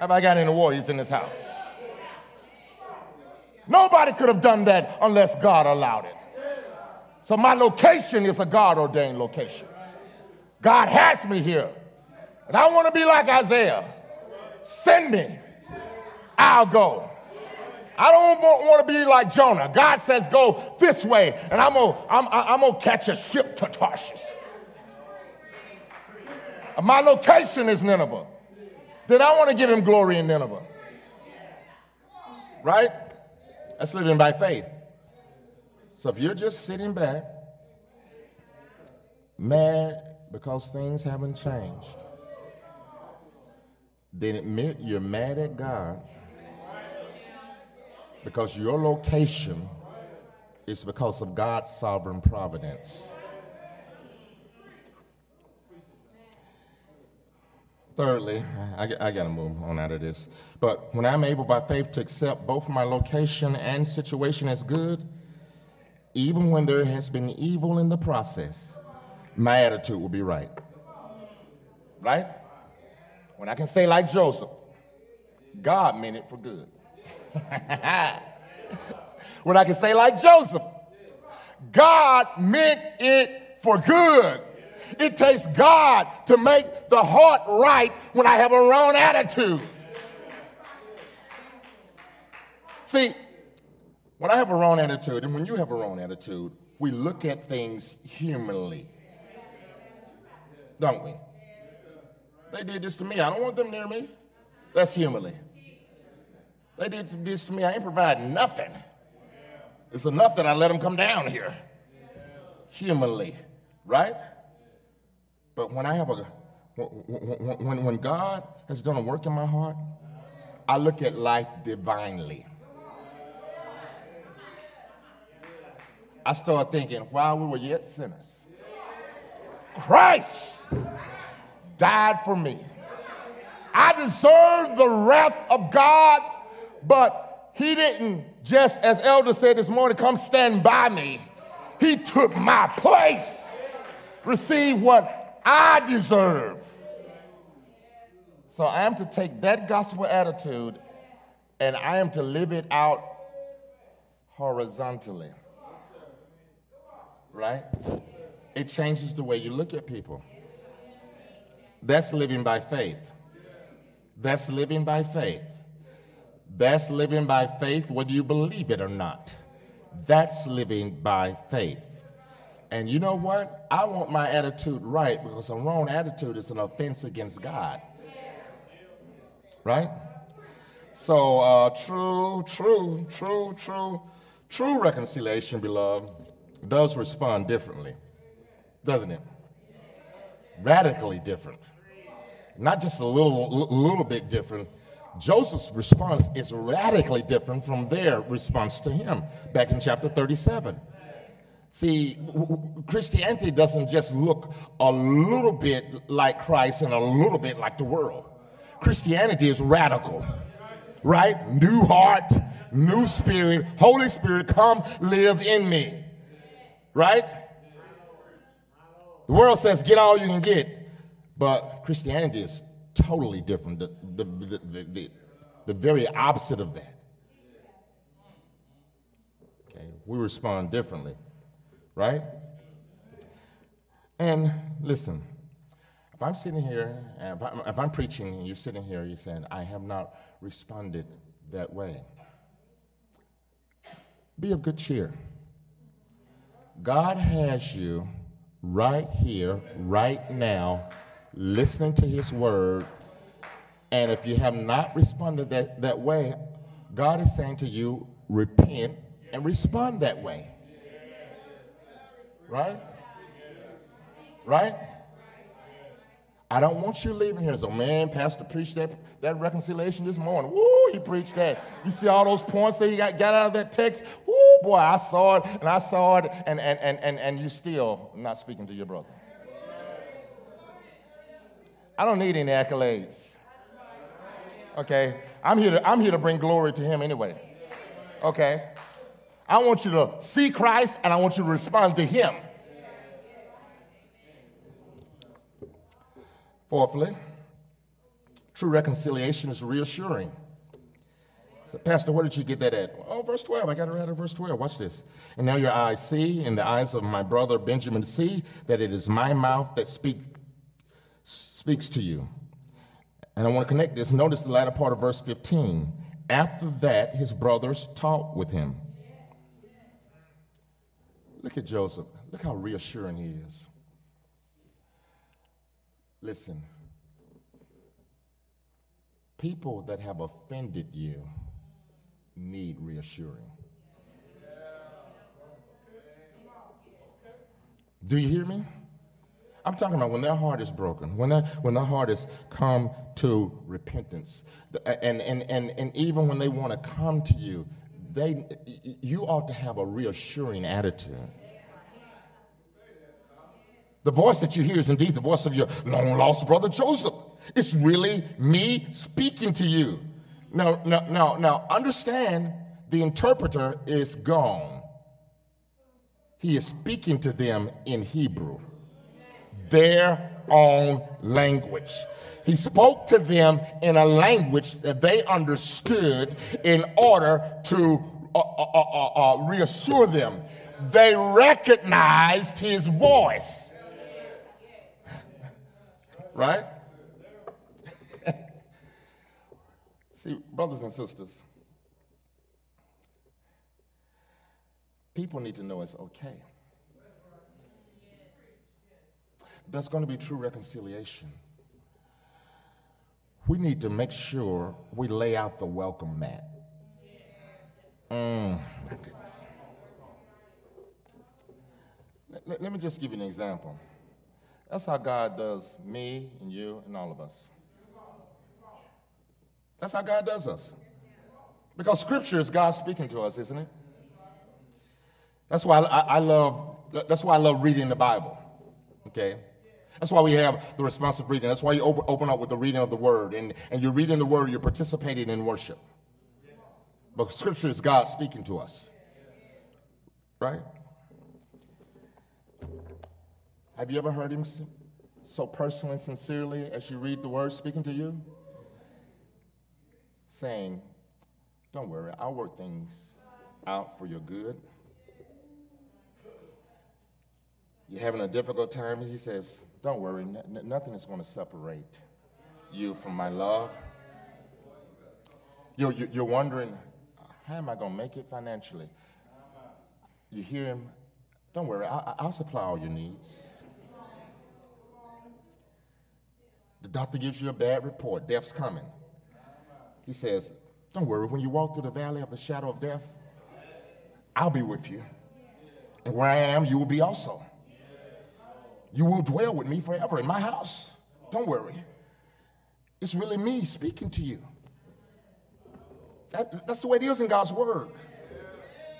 Have I got any warriors in this house? Nobody could have done that unless God allowed it. So my location is a God ordained location. God has me here. And I want to be like Isaiah. Send me. I'll go. I don't want to be like Jonah. God says, go this way, and I'm going to I'm, I'm gonna catch a ship to Tarshish. My location is Nineveh. Then I want to give him glory in Nineveh. Right? That's living by faith. So if you're just sitting back, mad because things haven't changed, then admit you're mad at God because your location is because of God's sovereign providence. Thirdly, I, I got to move on out of this. But when I'm able by faith to accept both my location and situation as good, even when there has been evil in the process, my attitude will be right. Right? When I can say, like Joseph, God meant it for good. when I can say, like Joseph, God meant it for good. It takes God to make the heart right when I have a wrong attitude. See, when I have a wrong attitude, and when you have a wrong attitude, we look at things humanly. Don't we? They did this to me. I don't want them near me. That's humanly. They did this to me. I ain't providing nothing. It's enough that I let them come down here. Humanly, right? But when I have a, when, when God has done a work in my heart, I look at life divinely. I start thinking, while we were yet sinners, Christ died for me. I deserve the wrath of God, but he didn't just, as Elder said this morning, come stand by me. He took my place. Receive what I deserve. So I am to take that gospel attitude and I am to live it out horizontally. Right? It changes the way you look at people. That's living by faith. That's living by faith. That's living by faith whether you believe it or not. That's living by faith. And you know what? I want my attitude right because a wrong attitude is an offense against God. Right? So, uh, true, true, true, true, true reconciliation, beloved, does respond differently, doesn't it? Radically different. Not just a little, little bit different. Joseph's response is radically different from their response to him back in chapter 37. See, Christianity doesn't just look a little bit like Christ and a little bit like the world. Christianity is radical, right? New heart, new spirit, Holy Spirit, come live in me, right? The world says, get all you can get. But Christianity is totally different, the, the, the, the, the very opposite of that. Okay, we respond differently, right? And listen, if I'm sitting here, if I'm, if I'm preaching and you're sitting here, you're saying, I have not responded that way. Be of good cheer. God has you right here, right now, listening to his word, and if you have not responded that, that way, God is saying to you, repent and respond that way. Right? Right? I don't want you leaving here. So, man, Pastor preached that, that reconciliation this morning. Woo, he preached that. You see all those points that he got, got out of that text? Woo, boy, I saw it and I saw it, and, and, and, and, and you still not speaking to your brother. I don't need any accolades. Okay? I'm here to, I'm here to bring glory to him anyway. Okay? I want you to see Christ and I want you to respond to him. Fourthly, true reconciliation is reassuring. So, Pastor, where did you get that at? Oh, verse 12. I got it right at verse 12. Watch this. And now your eyes see, and the eyes of my brother Benjamin see, that it is my mouth that speak speaks to you. And I want to connect this. Notice the latter part of verse 15. After that, his brothers talked with him. Look at Joseph. Look how reassuring he is. Listen, people that have offended you need reassuring. Do you hear me? I'm talking about when their heart is broken, when, their, when their heart has come to repentance. And, and, and, and even when they want to come to you, they, you ought to have a reassuring attitude. The voice that you hear is indeed the voice of your long lost brother Joseph. It's really me speaking to you. Now, now, now, now understand the interpreter is gone. He is speaking to them in Hebrew. Their own language. He spoke to them in a language that they understood in order to uh, uh, uh, uh, uh reassure them. They recognized his voice. right? See, brothers and sisters, people need to know it's okay. There's going to be true reconciliation. We need to make sure we lay out the welcome mat. Mm, my goodness. Let, let me just give you an example. That's how God does me and you and all of us. That's how God does us. Because scripture is God speaking to us, isn't it? That's why I, I love that's why I love reading the Bible. Okay? That's why we have the responsive reading. That's why you open up with the reading of the word. And, and you're reading the word, you're participating in worship. But scripture is God speaking to us. Right? Have you ever heard him so personally and sincerely as you read the word speaking to you? Saying, Don't worry, I'll work things out for your good. You're having a difficult time, he says, Don't worry, nothing is going to separate you from my love. You're, you're wondering, how am I going to make it financially? You hear him, don't worry, I, will supply all your needs. The doctor gives you a bad report, death's coming. He says, Don't worry, when you walk through the valley of the shadow of death, I'll be with you. And where I am, you will be also. You will dwell with me forever in my house. Don't worry. It's really me speaking to you. That, that's the way it is in God's Word.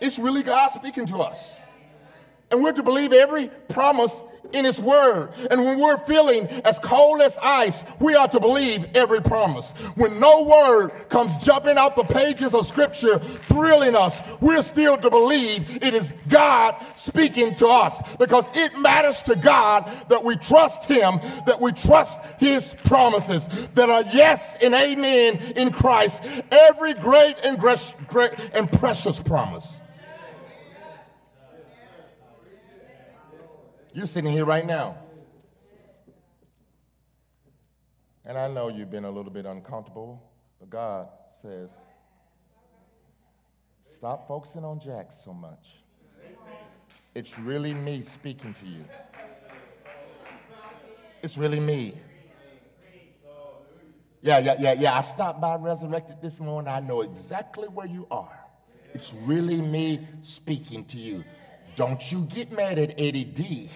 It's really God speaking to us. And we're to believe every promise in His Word. And when we're feeling as cold as ice, we are to believe every promise. When no word comes jumping out the pages of Scripture, thrilling us, we're still to believe it is God speaking to us because it matters to God that we trust Him, that we trust His promises, that are yes and amen in Christ, every great and, great and precious promise. You're sitting here right now. And I know you've been a little bit uncomfortable, but God says, stop focusing on Jack so much. It's really me speaking to you. It's really me. Yeah, yeah, yeah, yeah. I stopped by Resurrected this morning. I know exactly where you are. It's really me speaking to you. Don't you get mad at Eddie D.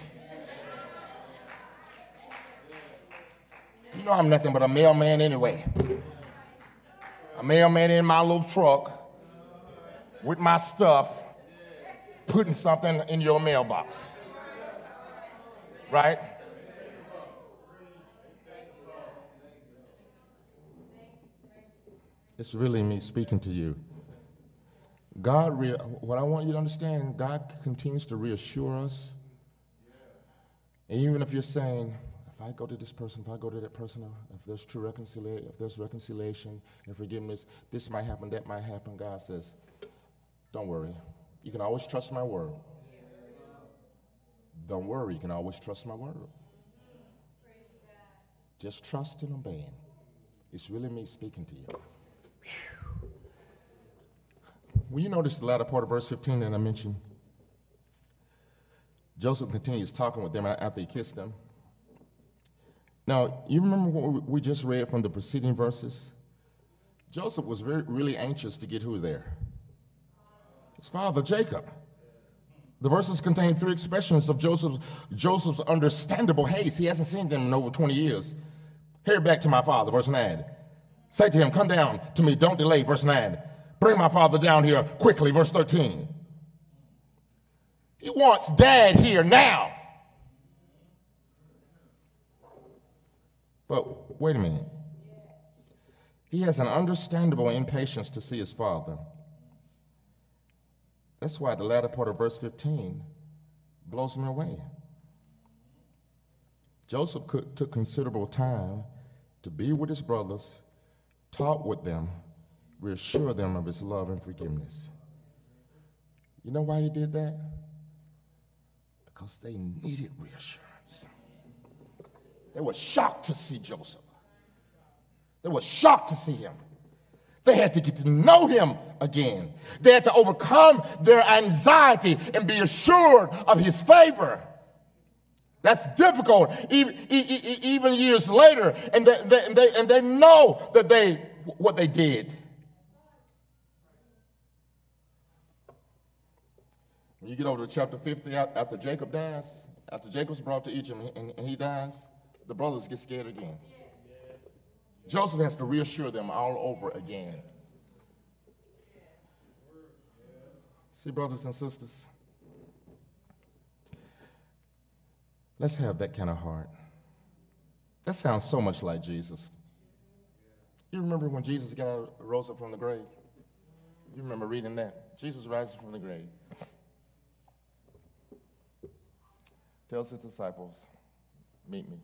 You know I'm nothing but a mailman anyway. A mailman in my little truck with my stuff, putting something in your mailbox. Right? It's really me speaking to you. God, what I want you to understand, God continues to reassure us. And even if you're saying, if I go to this person, if I go to that person, if there's true reconciliation, if there's reconciliation and forgiveness, this might happen, that might happen. God says, don't worry. You can always trust my word. Don't worry, you can always trust my word. Just trust and obey. It's really me speaking to you. Whew. Well, you notice the latter part of verse 15 that I mentioned? Joseph continues talking with them after he kissed them. Now, you remember what we just read from the preceding verses? Joseph was very, really anxious to get who there? His father, Jacob. The verses contain three expressions of Joseph's, Joseph's understandable haste. He hasn't seen them in over 20 years. Here back to my father, verse 9. Say to him, Come down to me, don't delay, verse 9. Bring my father down here quickly, verse 13. He wants dad here now. But wait a minute. He has an understandable impatience to see his father. That's why the latter part of verse 15 blows me away. Joseph took considerable time to be with his brothers, talk with them, reassure them of his love and forgiveness. You know why he did that? Because they needed reassurance. They were shocked to see Joseph. They were shocked to see him. They had to get to know him again. They had to overcome their anxiety and be assured of his favor. That's difficult, even, even years later, and they, they, and they, and they know that they what they did. You get over to chapter 50, after Jacob dies, after Jacob's brought to Egypt and, and he dies, the brothers get scared again. Joseph has to reassure them all over again. See, brothers and sisters, let's have that kind of heart. That sounds so much like Jesus. You remember when Jesus got out, rose up from the grave? You remember reading that? Jesus rises from the grave. Tells his disciples, Meet me.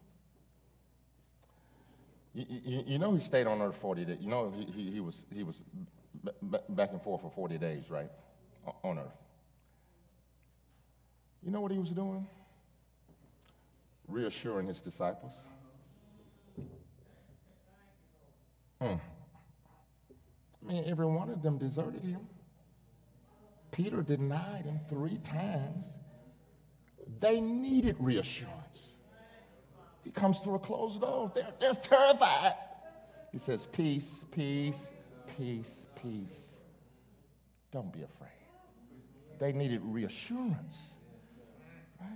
You, you, you, know he stayed on earth 40 days. You know he, he, he was, he was back and forth for 40 days, right? On earth. You know what he was doing? Reassuring his disciples. Hmm. I mean, every one of them deserted him. Peter denied him three times. They needed reassurance. He comes through a closed door. They're, they're terrified. He says, Peace, peace, peace, peace. Don't be afraid. They needed reassurance. Right?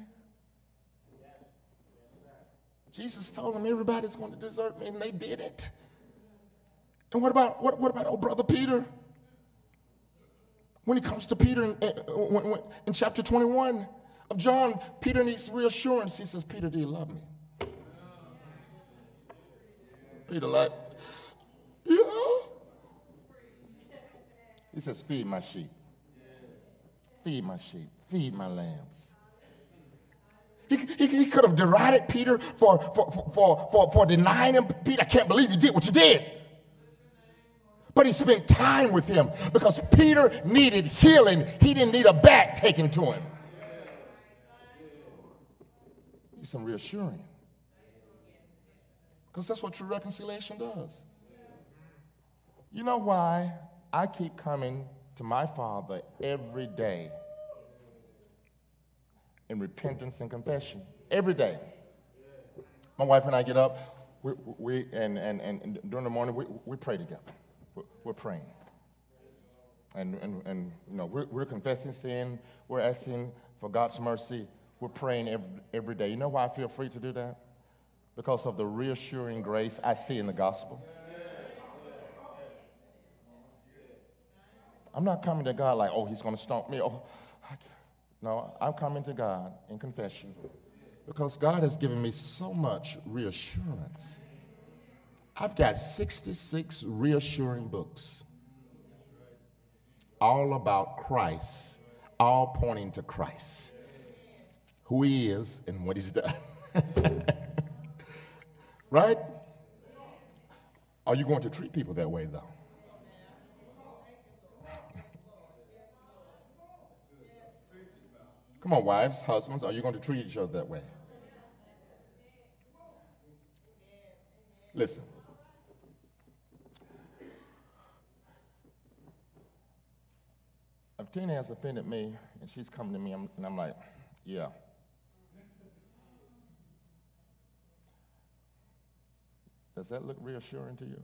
Jesus told them everybody's going to desert me, and they did it. And what about what, what about old brother Peter? When he comes to Peter in, eh, in, in chapter 21 of John, Peter needs reassurance. He says, Peter, do you love me? Peter like, yeah. He says, feed my sheep. Feed my sheep. Feed my lambs. He, he, he could have derided Peter for, for, for, for, for denying him. Peter, I can't believe you did what you did. But he spent time with him because Peter needed healing. He didn't need a back taken to him. Some reassuring. Because that's what true reconciliation does. You know why I keep coming to my Father every day in repentance and confession? Every day. My wife and I get up, we, we and, and, and during the morning, we, we pray together. We're, we're praying. And, and, and you know, we're, we're confessing sin, we're asking for God's mercy, we're praying every, every day. You know why I feel free to do that? because of the reassuring grace I see in the gospel. I'm not coming to God like, oh, he's going to stomp me. Oh, no, I'm coming to God in confession because God has given me so much reassurance. I've got 66 reassuring books, all about Christ, all pointing to Christ, who he is and what he's done. Right? Are you going to treat people that way, though? Come on, wives, husbands, are you going to treat each other that way? Listen. If Tina has offended me and she's coming to me, and I'm like, yeah. Does that look reassuring to you?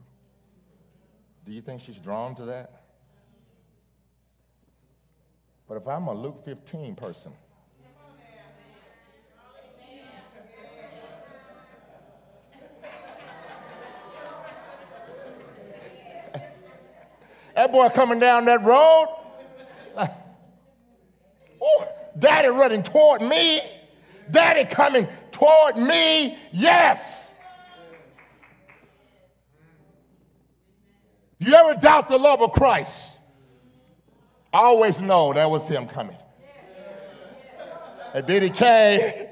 Do you think she's drawn to that? But if I'm a Luke 15 person, that boy coming down that road, oh, daddy running toward me, daddy coming toward me, yes. You ever doubt the love of Christ? I always know that was him coming. And then he came,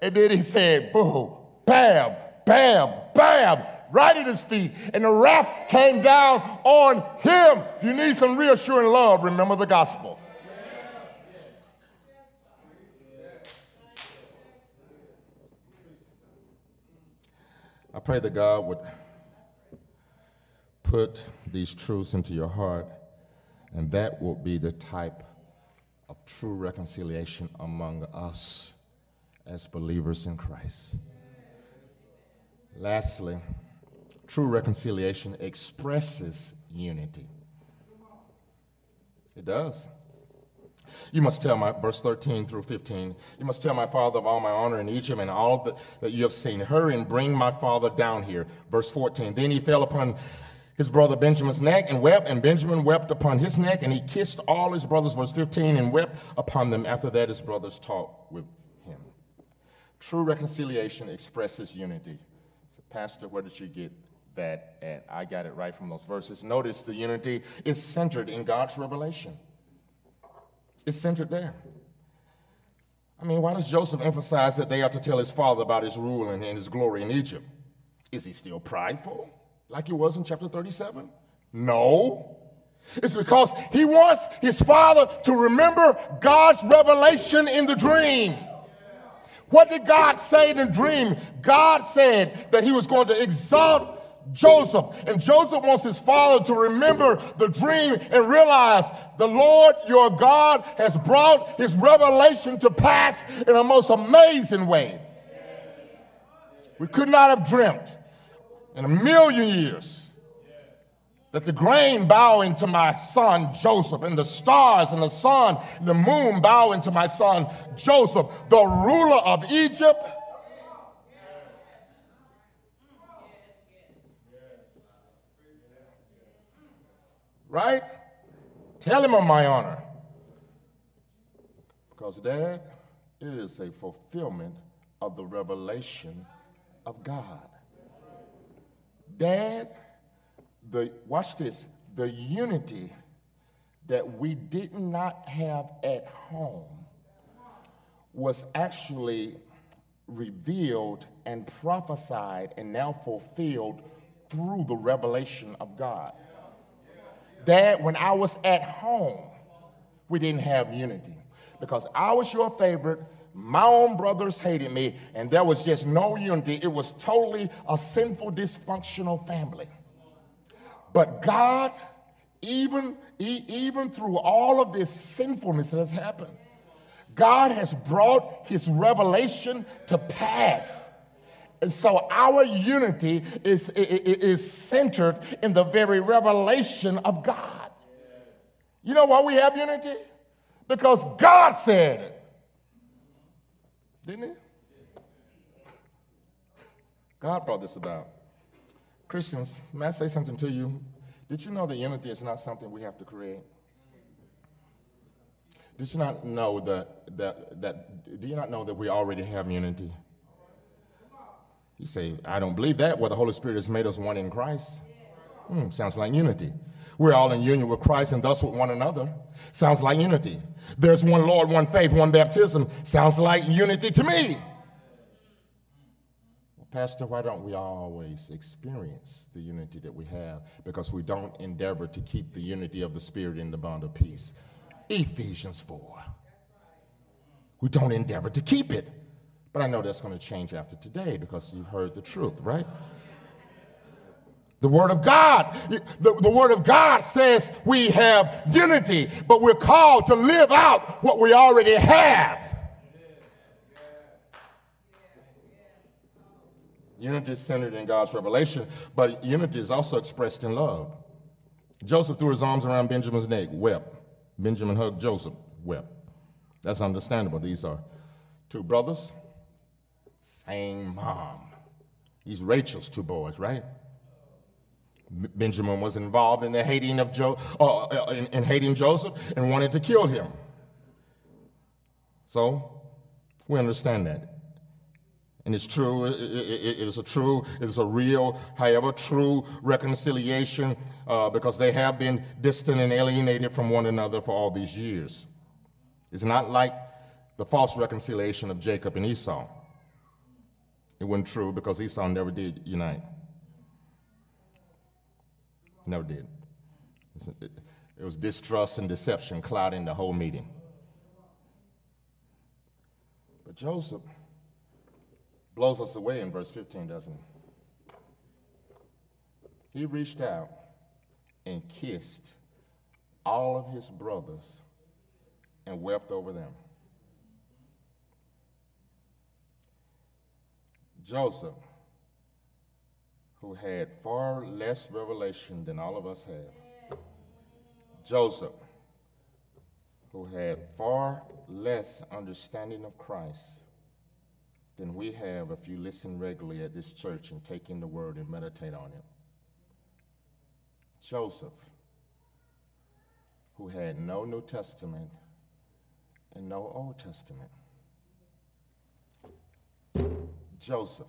and then he said, boom, bam, bam, bam, right at his feet. And the wrath came down on him. If you need some reassuring love, remember the gospel. I pray that God would put these truths into your heart, and that will be the type of true reconciliation among us as believers in Christ. Lastly, true reconciliation expresses unity. It does. You must tell my, verse 13 through 15, you must tell my father of all my honor in Egypt and all that, that you have seen. Hurry and bring my father down here. Verse 14, then he fell upon his brother Benjamin's neck and wept, and Benjamin wept upon his neck, and he kissed all his brothers, verse 15, and wept upon them. After that, his brothers talked with him. True reconciliation expresses unity. So, Pastor, where did you get that at? I got it right from those verses. Notice the unity is centered in God's revelation. It's centered there. I mean, why does Joseph emphasize that they are to tell his father about his rule and his glory in Egypt? Is he still prideful, like he was in chapter 37? No. It's because he wants his father to remember God's revelation in the dream. What did God say in the dream? God said that he was going to exalt Joseph. And Joseph wants his father to remember the dream and realize the Lord your God has brought his revelation to pass in a most amazing way. We could not have dreamt in a million years that the grain bowing to my son Joseph, and the stars and the sun and the moon bowing to my son Joseph, the ruler of Egypt right? Tell him of my honor. Because Dad, it is a fulfillment of the revelation of God. Dad, the watch this, the unity that we did not have at home was actually revealed and prophesied and now fulfilled through the revelation of God. Dad, when I was at home, we didn't have unity because I was your favorite. My own brothers hated me, and there was just no unity. It was totally a sinful, dysfunctional family. But God, even, even through all of this sinfulness that has happened, God has brought his revelation to pass. And so our unity is, is centered in the very revelation of God. You know why we have unity? Because God said it. Didn't he? God brought this about. Christians, may I say something to you? Did you know that unity is not something we have to create? Did you not know that, that, that do you not know that we already have unity? You say, I don't believe that. Well, the Holy Spirit has made us one in Christ. Hmm, sounds like unity. We're all in union with Christ and thus with one another. Sounds like unity. There's one Lord, one faith, one baptism. Sounds like unity to me. Pastor, why don't we always experience the unity that we have? Because we don't endeavor to keep the unity of the Spirit in the bond of peace. Ephesians 4. We don't endeavor to keep it. But I know that's going to change after today because you've heard the truth, right? The Word of God, the, the Word of God says we have unity, but we're called to live out what we already have. Unity is centered in God's revelation, but unity is also expressed in love. Joseph threw his arms around Benjamin's neck, wept. Benjamin hugged Joseph, wept. That's understandable. These are two brothers same mom. These Rachel's two boys, right? Benjamin was involved in the hating of jo- uh, uh, in, in hating Joseph and wanted to kill him. So we understand that. And it's true, it, it, it is a true, it is a real, however, true reconciliation uh, because they have been distant and alienated from one another for all these years. It's not like the false reconciliation of Jacob and Esau. It wasn't true because Esau never did unite. Never did. It was distrust and deception clouding the whole meeting. But Joseph blows us away in verse 15, doesn't he? He reached out and kissed all of his brothers and wept over them. Joseph, who had far less revelation than all of us have. Joseph, who had far less understanding of Christ than we have if you listen regularly at this church and take in the word and meditate on it. Joseph, who had no New Testament and no Old Testament. Joseph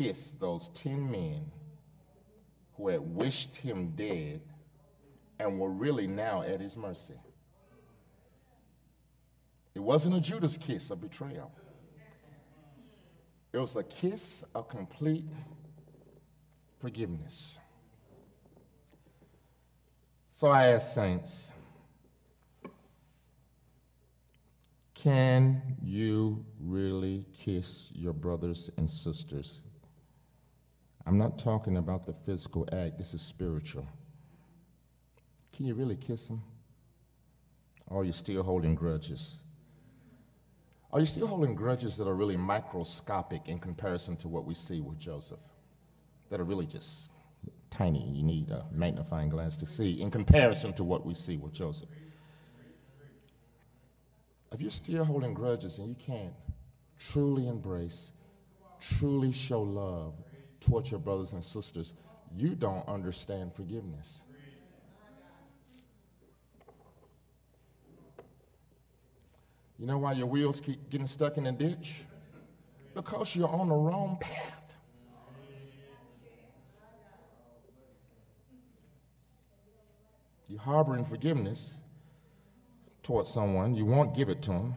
kissed those 10 men who had wished him dead and were really now at his mercy. It wasn't a Judas kiss of betrayal. It was a kiss of complete forgiveness. So I ask saints, can you really kiss your brothers and sisters? I'm not talking about the physical act, this is spiritual. Can you really kiss him? Oh, or are you still holding grudges? Are you still holding grudges that are really microscopic in comparison to what we see with Joseph? That are really just tiny. You need a magnifying glass to see in comparison to what we see with Joseph. If you're still holding grudges and you can't truly embrace, truly show love towards your brothers and sisters, you don't understand forgiveness. You know why your wheels keep getting stuck in a ditch? Because you're on the wrong path. You're harboring forgiveness towards someone, you won't give it to them.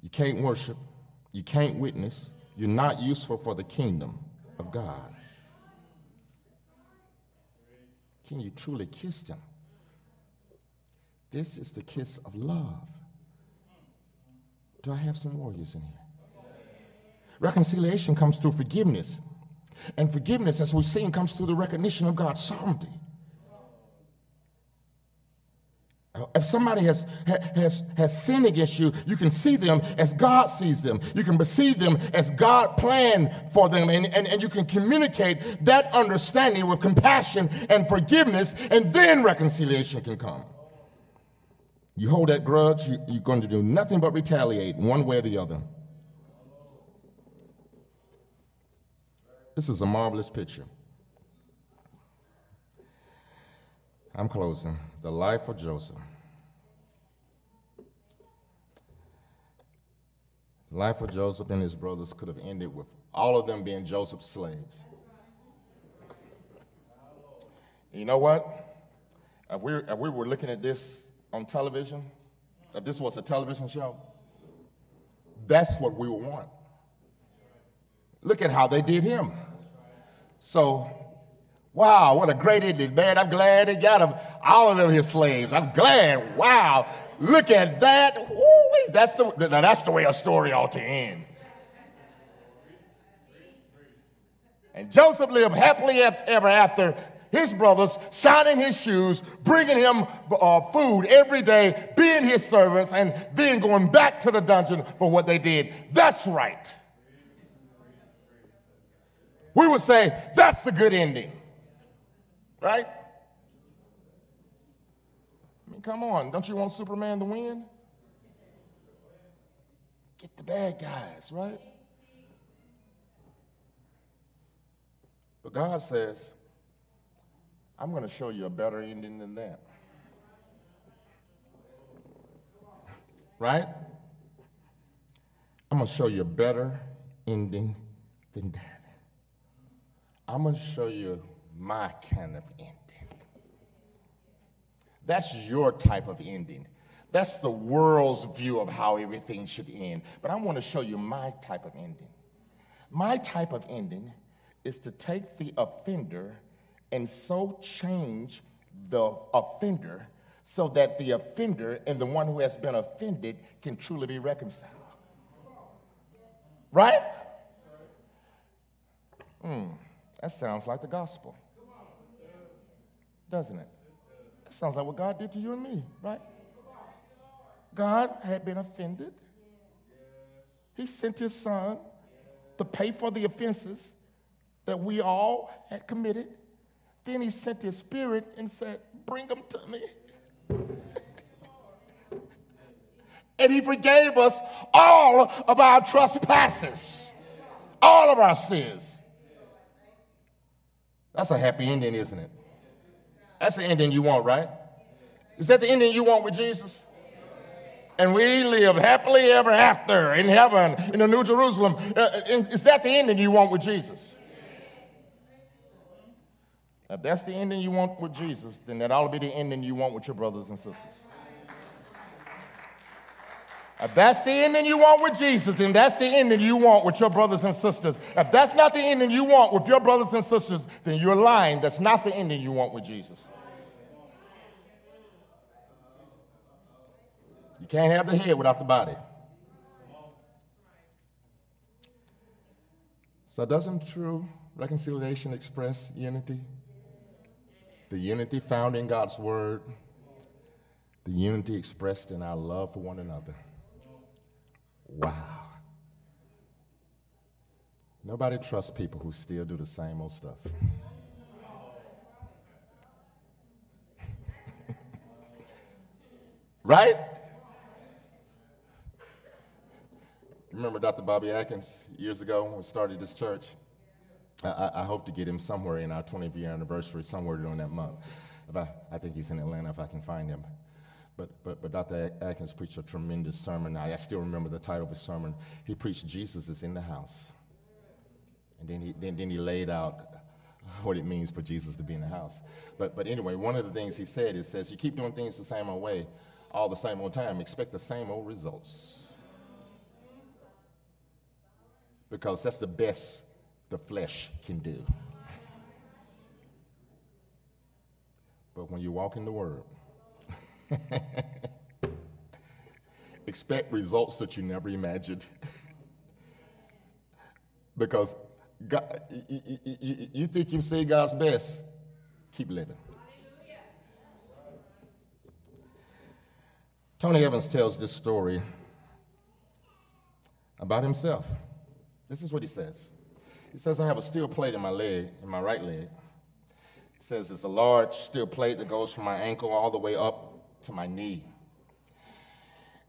You can't worship, you can't witness, you're not useful for the kingdom of God. Can you truly kiss them? This is the kiss of love. Do I have some warriors in here? Reconciliation comes through forgiveness. And forgiveness, as we've seen, comes through the recognition of God's sovereignty. If somebody has, has, has sinned against you, you can see them as God sees them. You can perceive them as God planned for them, and, and, and you can communicate that understanding with compassion and forgiveness, and then reconciliation can come. You hold that grudge, you, you're going to do nothing but retaliate one way or the other. This is a marvelous picture. I'm closing. The life of Joseph. Life of Joseph and his brothers could have ended with all of them being Joseph's slaves. You know what? If we, if we were looking at this on television, if this was a television show, that's what we would want. Look at how they did him. So, wow, what a great ending, man. I'm glad he got him, all of them his slaves. I'm glad. Wow. Look at that. Ooh, that's the, now that's the way a story ought to end. And Joseph lived happily ever after his brothers, shining his shoes, bringing him uh, food every day, being his servants, and then going back to the dungeon for what they did. That's right. We would say that's a good ending, right? Come on, don't you want Superman to win? Get the bad guys, right? But God says, I'm going to show you a better ending than that. Right? I'm going to show you a better ending than that. I'm going to show you my kind of ending. That's your type of ending. That's the world's view of how everything should end. But I want to show you my type of ending. My type of ending is to take the offender and so change the offender so that the offender and the one who has been offended can truly be reconciled. Right? Hmm, that sounds like the gospel. Doesn't it? That sounds like what God did to you and me, right? God had been offended. He sent his son to pay for the offenses that we all had committed. Then he sent his spirit and said, Bring them to me. and he forgave us all of our trespasses, all of our sins. That's a happy ending, isn't it? That's the ending you want, right? Is that the ending you want with Jesus? And we live happily ever after in heaven, in the New Jerusalem. Uh, uh is that the ending you want with Jesus? If that's the ending you want with Jesus, then that ought to be the ending you want with your brothers and sisters. If that's the ending you want with Jesus, then that's the ending you want with your brothers and sisters. If that's not the ending you want with your brothers and sisters, then you're lying. That's not the ending you want with Jesus. You can't have the head without the body. So, doesn't true reconciliation express unity? The unity found in God's Word, the unity expressed in our love for one another. Wow. Nobody trusts people who still do the same old stuff. right? Remember Dr. Bobby Atkins years ago when we started this church? I, I, hope to get him somewhere in our 20th year anniversary, somewhere during that month. If I, I think he's in Atlanta if I can find him. But, but, but Dr. Atkins preached a tremendous sermon. I, I still remember the title of his sermon. He preached Jesus is in the house. And then he, then, then he laid out what it means for Jesus to be in the house. But, but anyway, one of the things he said, is says, you keep doing things the same old way, all the same old time, expect the same old results. Because that's the best the flesh can do. But when you walk in the Word, expect results that you never imagined. because God, you, you, you, think you see God's best, keep living. Tony Evans tells this story about himself. This is what he says. He says, I have a steel plate in my leg, in my right leg. He says it's a large steel plate that goes from my ankle all the way up to my knee.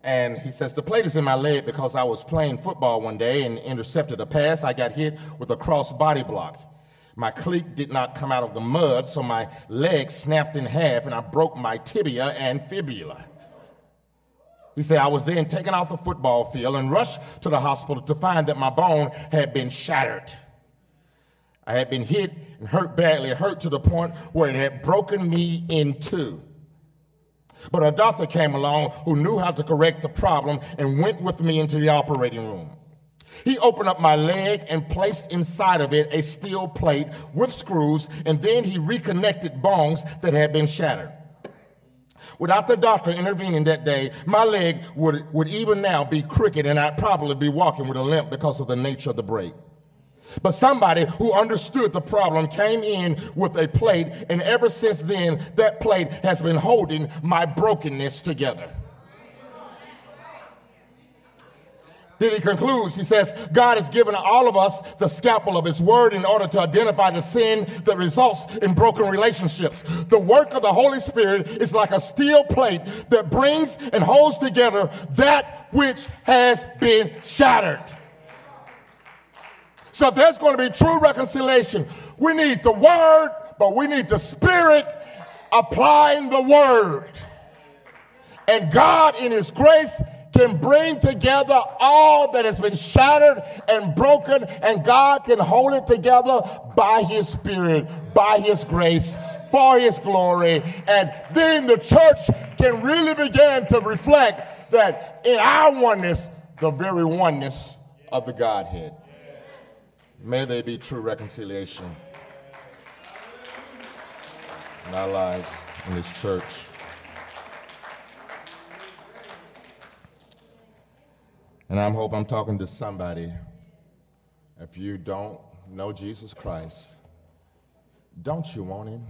And he says, The plate is in my leg because I was playing football one day and intercepted a pass. I got hit with a cross body block. My cleat did not come out of the mud, so my leg snapped in half and I broke my tibia and fibula. He said, I was then taken off the football field and rushed to the hospital to find that my bone had been shattered. I had been hit and hurt badly, hurt to the point where it had broken me in two. But a doctor came along who knew how to correct the problem and went with me into the operating room. He opened up my leg and placed inside of it a steel plate with screws, and then he reconnected bones that had been shattered. Without the doctor intervening that day, my leg would, would even now be crooked, and I'd probably be walking with a limp because of the nature of the break. But somebody who understood the problem came in with a plate, and ever since then, that plate has been holding my brokenness together. Then he concludes, he says, God has given all of us the scalpel of his word in order to identify the sin that results in broken relationships. The work of the Holy Spirit is like a steel plate that brings and holds together that which has been shattered. So if there's going to be true reconciliation, we need the word, but we need the spirit applying the word. And God, in his grace, can bring together all that has been shattered and broken, and God can hold it together by his spirit, by his grace, for his glory. And then the church can really begin to reflect that in our oneness, the very oneness of the Godhead. May there be true reconciliation in our lives in this church. And I'm hope I'm talking to somebody. If you don't know Jesus Christ, don't you want him?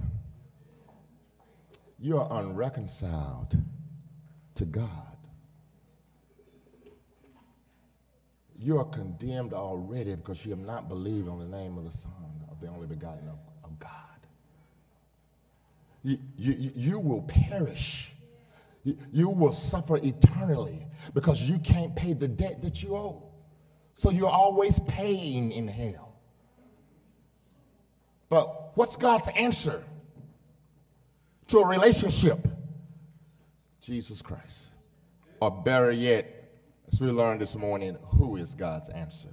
You are unreconciled to God. You are condemned already because you have not believed on the name of the Son of the only begotten of, of God. You, you, you will perish. You, you will suffer eternally because you can't pay the debt that you owe. So you're always paying in hell. But what's God's answer to a relationship? Jesus Christ. Or better yet, as we learned this morning, who is God's answer?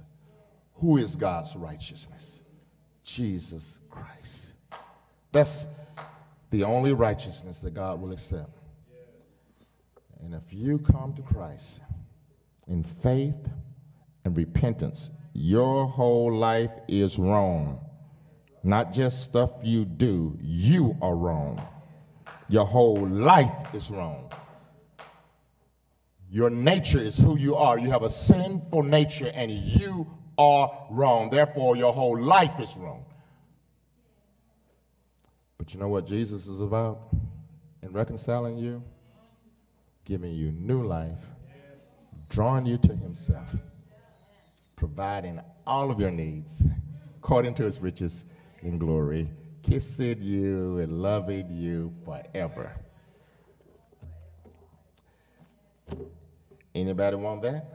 Who is God's righteousness? Jesus Christ. That's the only righteousness that God will accept. And if you come to Christ in faith and repentance, your whole life is wrong. Not just stuff you do, you are wrong. Your whole life is wrong. Your nature is who you are. You have a sinful nature and you are wrong. Therefore, your whole life is wrong. But you know what Jesus is about in reconciling you? Giving you new life, drawing you to Himself, providing all of your needs according to His riches in glory, kissing you and loving you forever. Anybody want that?